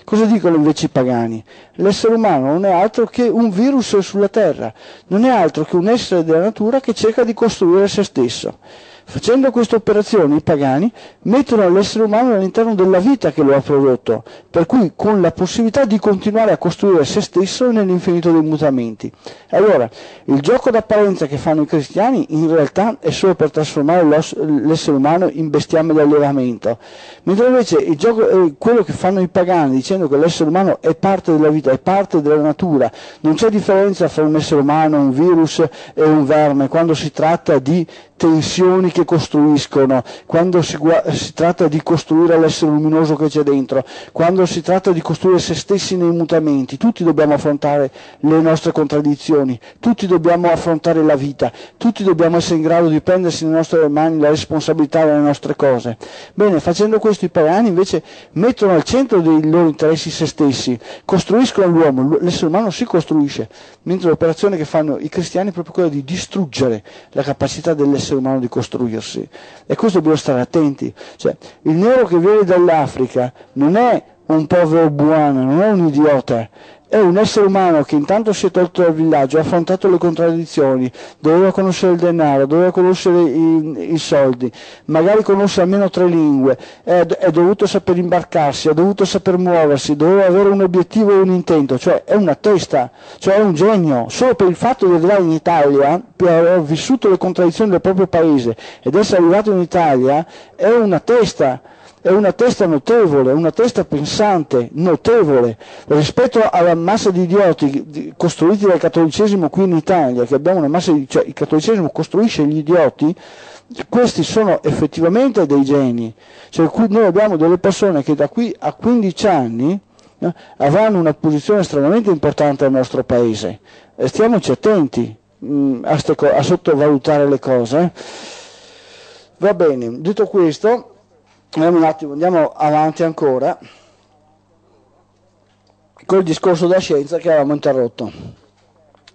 Speaker 1: Cosa dicono invece i pagani? L'essere umano non è altro che un virus sulla Terra, non è altro che un essere della natura che cerca di costruire se stesso. Facendo questa operazione i pagani mettono l'essere umano all'interno della vita che lo ha prodotto, per cui con la possibilità di continuare a costruire se stesso nell'infinito dei mutamenti. Allora, il gioco d'apparenza che fanno i cristiani in realtà è solo per trasformare l'essere umano in bestiame di allevamento, mentre invece gioco, eh, quello che fanno i pagani dicendo che l'essere umano è parte della vita, è parte della natura, non c'è differenza fra un essere umano, un virus e un verme quando si tratta di tensioni che costruiscono, quando si, si, tratta di costruire l'essere luminoso che c'è dentro, quando si tratta di costruire se stessi nei mutamenti, tutti dobbiamo affrontare le nostre contraddizioni, tutti dobbiamo affrontare la vita, tutti dobbiamo essere in grado di prendersi nelle nostre mani la responsabilità delle nostre cose. Bene, facendo questo i pagani invece mettono al centro dei loro interessi se stessi, costruiscono l'uomo, l'essere umano si costruisce, mentre l'operazione che fanno i cristiani è proprio quella di distruggere la capacità dell'essere l'essere umano di costruirsi. E questo dobbiamo stare attenti. Cioè, il nero che viene dall'Africa non è un povero buono, non è un idiota, è un essere umano che intanto si è tolto dal villaggio, ha affrontato le contraddizioni, doveva conoscere il denaro, doveva conoscere i, i soldi, magari conosce almeno tre lingue, è, è, dovuto saper imbarcarsi, ha dovuto saper muoversi, doveva avere un obiettivo e un intento, cioè è una testa, cioè è un genio. Solo per il fatto di arrivare in Italia, per aver vissuto le contraddizioni del proprio paese ed essere arrivato in Italia, è una testa è una testa notevole, una testa pensante, notevole, rispetto alla massa di idioti costruiti dal cattolicesimo qui in Italia, che abbiamo una massa di, cioè il cattolicesimo costruisce gli idioti, questi sono effettivamente dei geni, cioè noi abbiamo delle persone che da qui a 15 anni no, avranno una posizione estremamente importante nel nostro paese, e stiamoci attenti mh, mm, a, a, sottovalutare le cose. Eh. Va bene, detto questo, Andiamo un attimo, andiamo avanti ancora col discorso della scienza che avevamo interrotto.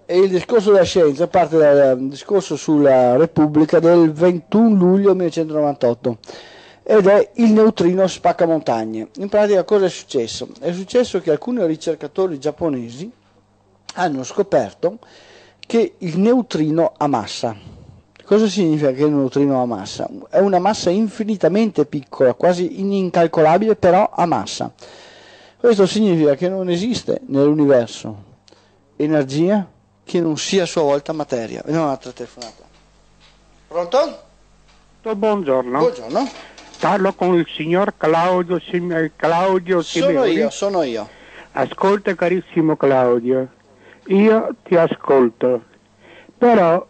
Speaker 1: E il discorso della scienza parte dal discorso sulla Repubblica del 21 luglio 1998 ed è il neutrino spaccamontagne. In pratica cosa è successo? È successo che alcuni ricercatori giapponesi hanno scoperto che il neutrino ha massa Cosa significa che il neutrino ha massa? È una massa infinitamente piccola, quasi incalcolabile, però ha massa. Questo significa che non esiste nell'universo energia che non sia a sua volta materia. Vediamo un'altra telefonata. Pronto?
Speaker 4: Buongiorno.
Speaker 1: Buongiorno.
Speaker 4: Parlo con il signor Claudio, Sim- Claudio
Speaker 1: Sono io, sono io.
Speaker 4: Ascolta carissimo Claudio, io ti ascolto, però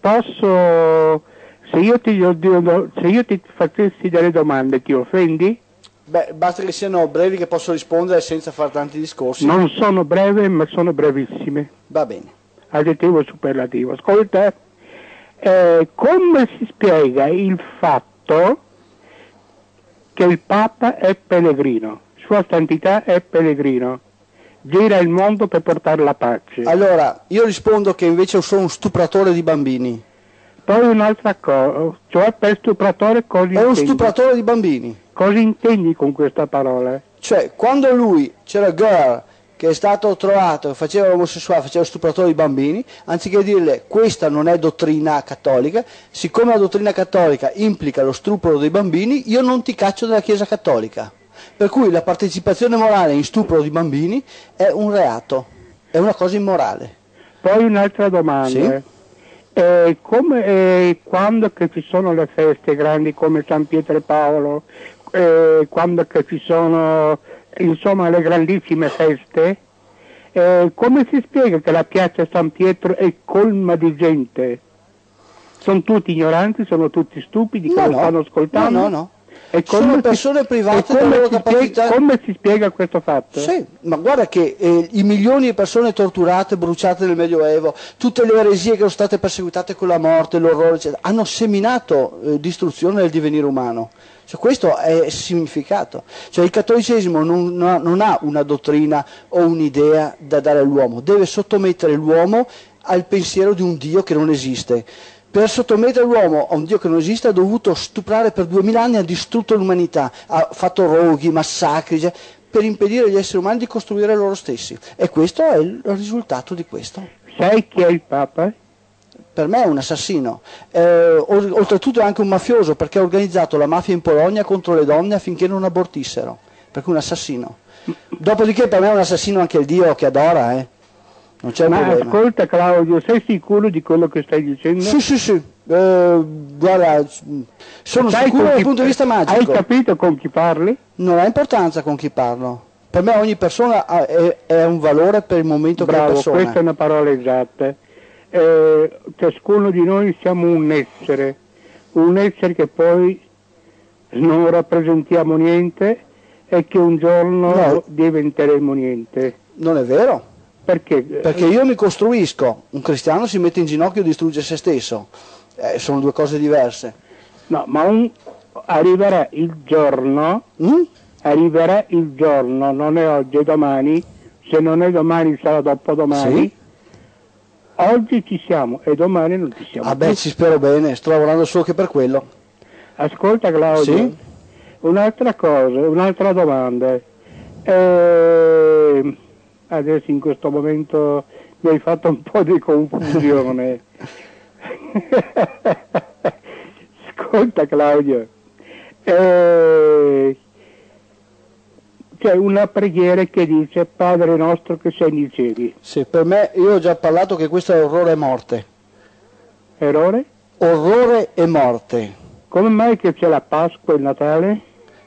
Speaker 4: posso, se io, ti, se io ti facessi delle domande ti offendi?
Speaker 1: Beh, basta che siano brevi che posso rispondere senza fare tanti discorsi.
Speaker 4: Non sono breve, ma sono brevissime.
Speaker 1: Va bene.
Speaker 4: Aggettivo superlativo. Ascolta, eh, come si spiega il fatto che il Papa è pellegrino? Sua Santità è pellegrino gira il mondo per portare la pace.
Speaker 1: Allora, io rispondo che invece sono un stupratore di bambini.
Speaker 4: Poi un'altra cosa, cioè per stupratore cosa intendi?
Speaker 1: È un stupratore di bambini.
Speaker 4: Cosa intendi con questa parola?
Speaker 1: Cioè, quando lui, c'era Girl, che è stato trovato, faceva l'omosessuale, faceva stupratore di bambini, anziché dirle questa non è dottrina cattolica, siccome la dottrina cattolica implica lo stupro dei bambini, io non ti caccio dalla Chiesa cattolica. Per cui la partecipazione morale in stupro di bambini è un reato, è una cosa immorale.
Speaker 4: Poi un'altra domanda. Sì? Eh, come, eh, quando ci sono le feste grandi come San Pietro e Paolo, eh, quando ci sono insomma, le grandissime feste, eh, come si spiega che la piazza San Pietro è colma di gente? Sono tutti ignoranti, sono tutti stupidi che
Speaker 1: no,
Speaker 4: lo
Speaker 1: no.
Speaker 4: stanno ascoltando?
Speaker 1: No, no, no. E sono persone private
Speaker 4: della loro capacità. Spiega, come si spiega questo fatto?
Speaker 1: Sì, ma guarda che eh, i milioni di persone torturate, bruciate nel Medioevo, tutte le eresie che sono state perseguitate con la morte, l'orrore, eccetera, hanno seminato eh, distruzione nel divenire umano. Cioè, questo è significato. Cioè, il cattolicesimo non, non ha una dottrina o un'idea da dare all'uomo, deve sottomettere l'uomo al pensiero di un Dio che non esiste per sottomettere l'uomo a un Dio che non esiste ha dovuto stuprare per duemila anni, ha distrutto l'umanità, ha fatto roghi, massacri, cioè, per impedire agli esseri umani di costruire loro stessi. E questo è il risultato di questo.
Speaker 4: Sai chi è il Papa?
Speaker 1: Per me è un assassino, eh, oltretutto è anche un mafioso perché ha organizzato la mafia in Polonia contro le donne affinché non abortissero, per cui un assassino. Dopodiché per me è un assassino anche il Dio che adora, eh. Non c'è
Speaker 4: Ma
Speaker 1: problema.
Speaker 4: ascolta Claudio, sei sicuro di quello che stai dicendo?
Speaker 1: Sì, sì, sì. Eh, guarda, sono
Speaker 4: Sai
Speaker 1: sicuro dal
Speaker 4: chi-
Speaker 1: punto di vista
Speaker 4: Hai
Speaker 1: magico.
Speaker 4: capito con chi parli?
Speaker 1: Non ha importanza con chi parlo. Per me ogni persona ha- è, è un valore per il momento che è
Speaker 4: Bravo,
Speaker 1: persona.
Speaker 4: questa è una parola esatta. Eh, ciascuno di noi siamo un essere, un essere che poi non rappresentiamo niente e che un giorno
Speaker 1: No.
Speaker 4: diventeremo niente.
Speaker 1: Non è vero.
Speaker 4: Perché?
Speaker 1: Perché io mi costruisco, un cristiano si mette in ginocchio e distrugge se stesso. Eh, sono due cose diverse.
Speaker 4: No, ma un- arriverà il giorno,
Speaker 1: Mm?
Speaker 4: arriverà il giorno, non è oggi, è domani, se non è domani sarà dopodomani.
Speaker 1: Sì.
Speaker 4: Oggi ci siamo e domani non ci siamo.
Speaker 1: Ah beh, ci spero bene, sto lavorando solo che per quello.
Speaker 4: Ascolta Claudio,
Speaker 1: Sì?
Speaker 4: un'altra cosa, un'altra domanda. Eh, adesso in questo momento mi hai fatto un po' di confusione. Ascolta Claudio, eh, c'è una preghiera che dice Padre nostro che sei nei cieli.
Speaker 1: Sì, per me, io ho già parlato che questo è orrore e morte.
Speaker 4: Errore?
Speaker 1: Orrore e morte.
Speaker 4: Come mai che c'è la Pasqua e il Natale?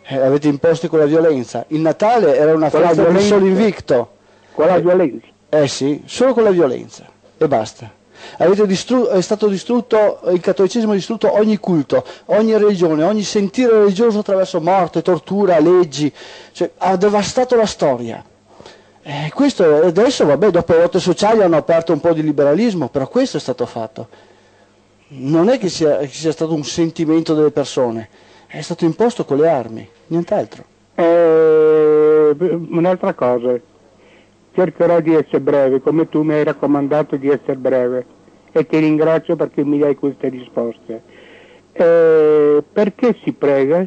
Speaker 1: Eh, avete imposti con la violenza. Il Natale era una festa di solo invicto.
Speaker 4: Con la violenza.
Speaker 1: Eh sì, solo con la violenza. E basta. Avete distru- è stato distrutto, il cattolicesimo ha distrutto ogni culto, ogni religione, ogni sentire religioso attraverso morte, tortura, leggi, cioè, ha devastato la storia. Eh, questo adesso, vabbè, dopo le lotte sociali hanno aperto un po' di liberalismo, però questo è stato fatto. Non è che sia, che sia stato un sentimento delle persone, è stato imposto con le armi, nient'altro.
Speaker 4: Eh, un'altra cosa, cercherò di essere breve, come tu mi hai raccomandato di essere breve e ti ringrazio perché mi dai queste risposte. Eh, perché si prega?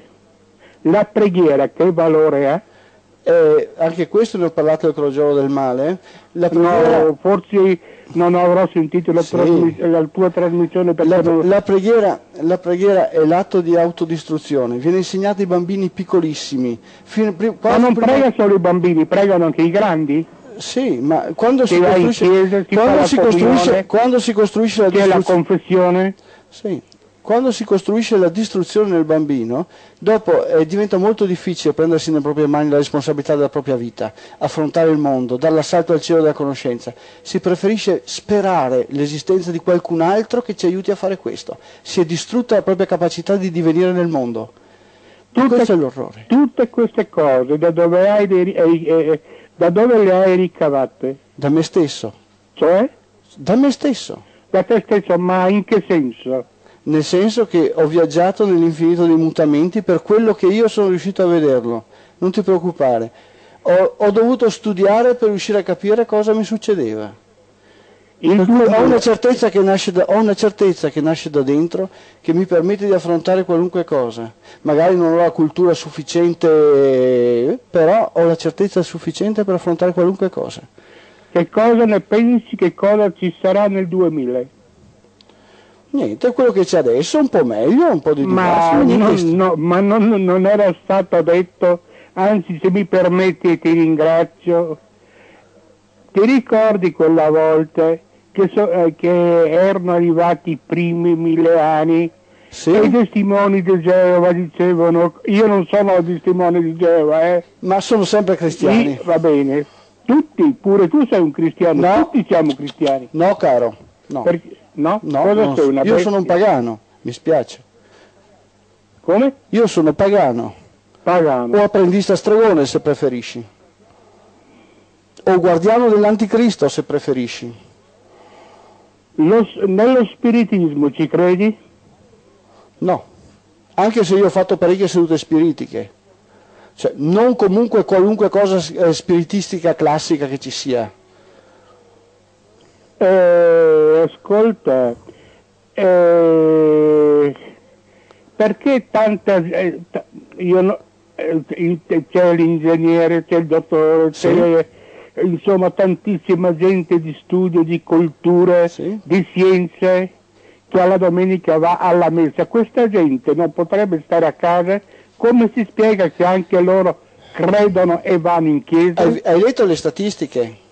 Speaker 4: La preghiera che valore ha?
Speaker 1: Eh, anche questo ne ho parlato del crogiolo del male. Preghiera,
Speaker 4: No, forse non avrò sentito la,
Speaker 1: Sì.
Speaker 4: trasmi- la tua trasmissione
Speaker 1: la-
Speaker 4: non-
Speaker 1: la preghiera- la preghiera è l'atto di autodistruzione, viene insegnato ai bambini piccolissimi. Fino- pri-
Speaker 4: Ma non
Speaker 1: prima-
Speaker 4: prega solo i bambini, pregano anche i grandi?
Speaker 1: Sì, ma quando si costruisce,
Speaker 4: chiesa, si fa
Speaker 1: quando
Speaker 4: la
Speaker 1: si costruisce, quando si costruisce la
Speaker 4: la
Speaker 1: distruzione,
Speaker 4: confessione?
Speaker 1: sì, quando si costruisce la distruzione nel bambino, dopo eh, diventa molto difficile prendersi nelle proprie mani la responsabilità della propria vita, affrontare il mondo, dare l'assalto al cielo della conoscenza. Si preferisce sperare l'esistenza di qualcun altro che ci aiuti a fare questo. Si è distrutta la propria capacità di divenire nel mondo.
Speaker 4: Tutte-
Speaker 1: questo è l'orrore.
Speaker 4: Tutte queste cose da dove, hai dei- eh, eh, da dove le hai ricavate?
Speaker 1: Da me stesso.
Speaker 4: Cioè?
Speaker 1: Da me stesso.
Speaker 4: Da te stesso, ma in che senso?
Speaker 1: nel senso che ho viaggiato nell'infinito dei mutamenti per quello che io sono riuscito a vederlo. Non ti preoccupare. Ho, ho dovuto studiare per riuscire a capire cosa mi succedeva.
Speaker 4: Il tuo
Speaker 1: ho una, certezza che nasce da, ho una certezza che nasce da dentro che mi permette di affrontare qualunque cosa. Magari non ho la cultura sufficiente, però ho la certezza sufficiente per affrontare qualunque cosa.
Speaker 4: Che cosa ne pensi? Che cosa ci sarà nel 2000?
Speaker 1: Niente, quello che c'è adesso, un po' meglio, un po' di diverso,
Speaker 4: Ma, non, no, ma non, non era stato detto, anzi se mi permetti ti ringrazio, ti ricordi quella volta che, so- eh, che erano arrivati i primi mille anni
Speaker 1: Sì?
Speaker 4: e i testimoni di Geova dicevano, io non sono testimone di Geova, eh,
Speaker 1: ma sono sempre cristiani.
Speaker 4: Sì, va bene, tutti, pure tu sei un cristiano,
Speaker 1: No.
Speaker 4: tutti siamo cristiani.
Speaker 1: No, caro, no.
Speaker 4: Perché- no?
Speaker 1: No, non- io
Speaker 4: bestia?
Speaker 1: sono un pagano, mi spiace.
Speaker 4: Come?
Speaker 1: Io sono pagano,
Speaker 4: Pagano.
Speaker 1: o apprendista stregone se preferisci, o guardiano dell'anticristo se preferisci.
Speaker 4: Lo- nello spiritismo ci credi?
Speaker 1: No, anche se io ho fatto parecchie sedute spiritiche, cioè non comunque qualunque cosa eh, spiritistica classica che ci sia.
Speaker 4: Eh, ascolta, eh, perché tanta eh, t- io no, eh, c'è l'ingegnere, c'è il dottore, sì. c'è insomma tantissima gente di studio, di culture, sì. di scienze che alla domenica va alla messa. Questa gente non potrebbe stare a casa, come si spiega che anche loro credono e vanno in chiesa?
Speaker 1: Hai, hai letto le statistiche?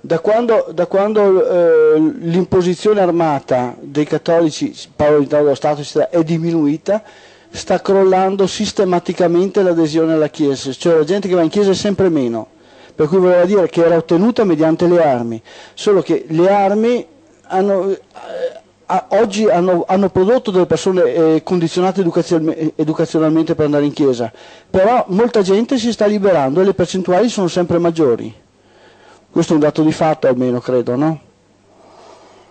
Speaker 1: Da quando, da quando eh, l'imposizione armata dei cattolici, Paolo di dello Stato, è diminuita, sta crollando sistematicamente l'adesione alla Chiesa, cioè la gente che va in Chiesa è sempre meno, per cui voleva dire che era ottenuta mediante le armi, solo che le armi hanno, eh, oggi hanno, hanno, prodotto delle persone eh, condizionate educazionalmente per andare in Chiesa, però molta gente si sta liberando e le percentuali sono sempre maggiori. Questo è un dato di fatto almeno, credo, no?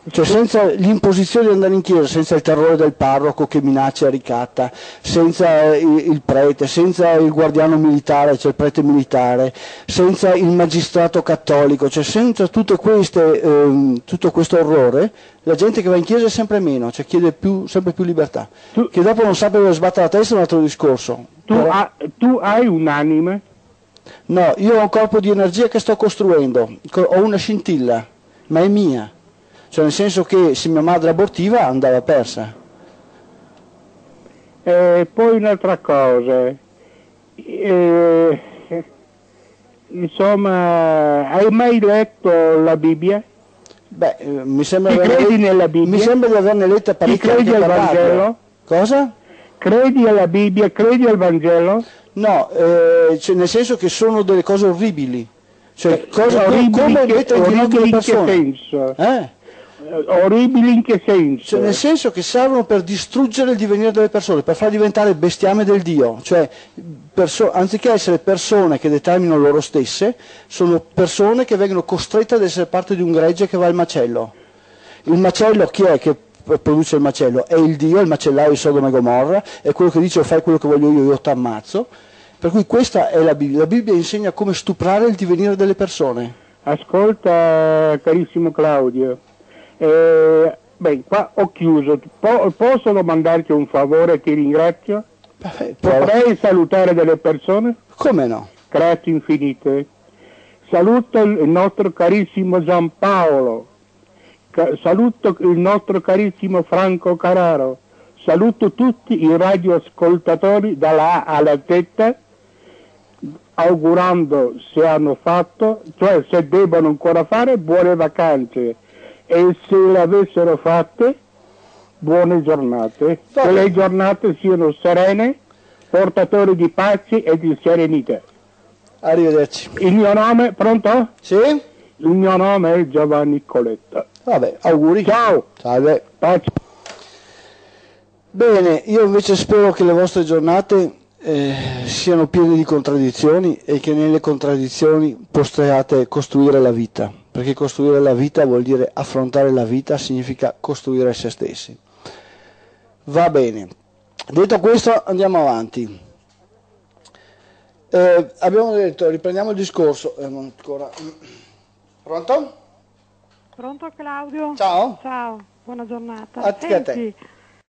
Speaker 1: Cioè senza l'imposizione di andare in chiesa, senza il terrore del parroco che minaccia e ricatta, senza il, il, prete, senza il guardiano militare, cioè il prete militare, senza il magistrato cattolico, cioè senza queste, ehm, tutto questo orrore, la gente che va in chiesa è sempre meno, cioè chiede più, sempre più libertà. Tu, che dopo non sappia dove sbattere la testa è un altro discorso.
Speaker 4: Tu, Però... ha, tu hai un'anima?
Speaker 1: No, io ho un corpo di energia che sto costruendo, ho una scintilla, ma è mia cioè nel senso che se mia madre abortiva andava persa.
Speaker 4: E poi un'altra cosa, eh, insomma, hai mai letto la Bibbia?
Speaker 1: Beh, eh, mi sembra,
Speaker 4: Ti credi nella Bibbia?
Speaker 1: mi sembra di averne letta parecchie.
Speaker 4: Ti credi al Vangelo?
Speaker 1: Cosa?
Speaker 4: Credi alla Bibbia, credi al Vangelo?
Speaker 1: No, eh, cioè nel senso che sono delle cose orribili. Cioè, eh, cose orribili come le persone.
Speaker 4: Che senso? Eh? Orribili in che senso?
Speaker 1: Cioè, nel senso che servono per distruggere il divenire delle persone, per far diventare bestiame del Dio, cioè perso- anziché essere persone che determinano loro stesse, sono persone che vengono costrette ad essere parte di un gregge che va al macello. Il macello chi è che produce il macello? È il Dio, il macellaio di Sodoma e Gomorra, è quello che dice fai quello che voglio io, io ti ammazzo. Per cui questa è la Bibbia. La Bibbia insegna come stuprare il divenire delle persone.
Speaker 4: Ascolta, carissimo Claudio, eh, beh, qua ho chiuso. Po- posso domandarti un favore? Ti ringrazio. Potrei salutare delle persone?
Speaker 1: Come no?
Speaker 4: Grazie infinite. Saluto il nostro carissimo Giampaolo. Ca- saluto il nostro carissimo Franco Cararo. Saluto tutti i radioascoltatori dalla A alla Z augurando se hanno fatto, cioè se devono ancora fare, buone vacanze e se le avessero fatte buone giornate, che le giornate siano serene, portatori di pace e di serenità.
Speaker 1: Arrivederci.
Speaker 4: Il mio nome, pronto?
Speaker 1: Sì?
Speaker 4: Il mio nome è Giovanni Coletta.
Speaker 1: Vabbè, auguri.
Speaker 4: Ciao.
Speaker 1: Salve.
Speaker 4: Pace.
Speaker 1: Bene, io invece spero che le vostre giornate eh, siano piene di contraddizioni e che nelle contraddizioni possiate costruire la vita perché costruire la vita vuol dire affrontare la vita, significa costruire se stessi. Va bene, detto questo andiamo avanti. Eh, abbiamo detto, riprendiamo il discorso, eh, ancora. Pronto?
Speaker 5: Pronto Claudio?
Speaker 1: Ciao.
Speaker 5: Ciao, buona giornata.
Speaker 1: A, te.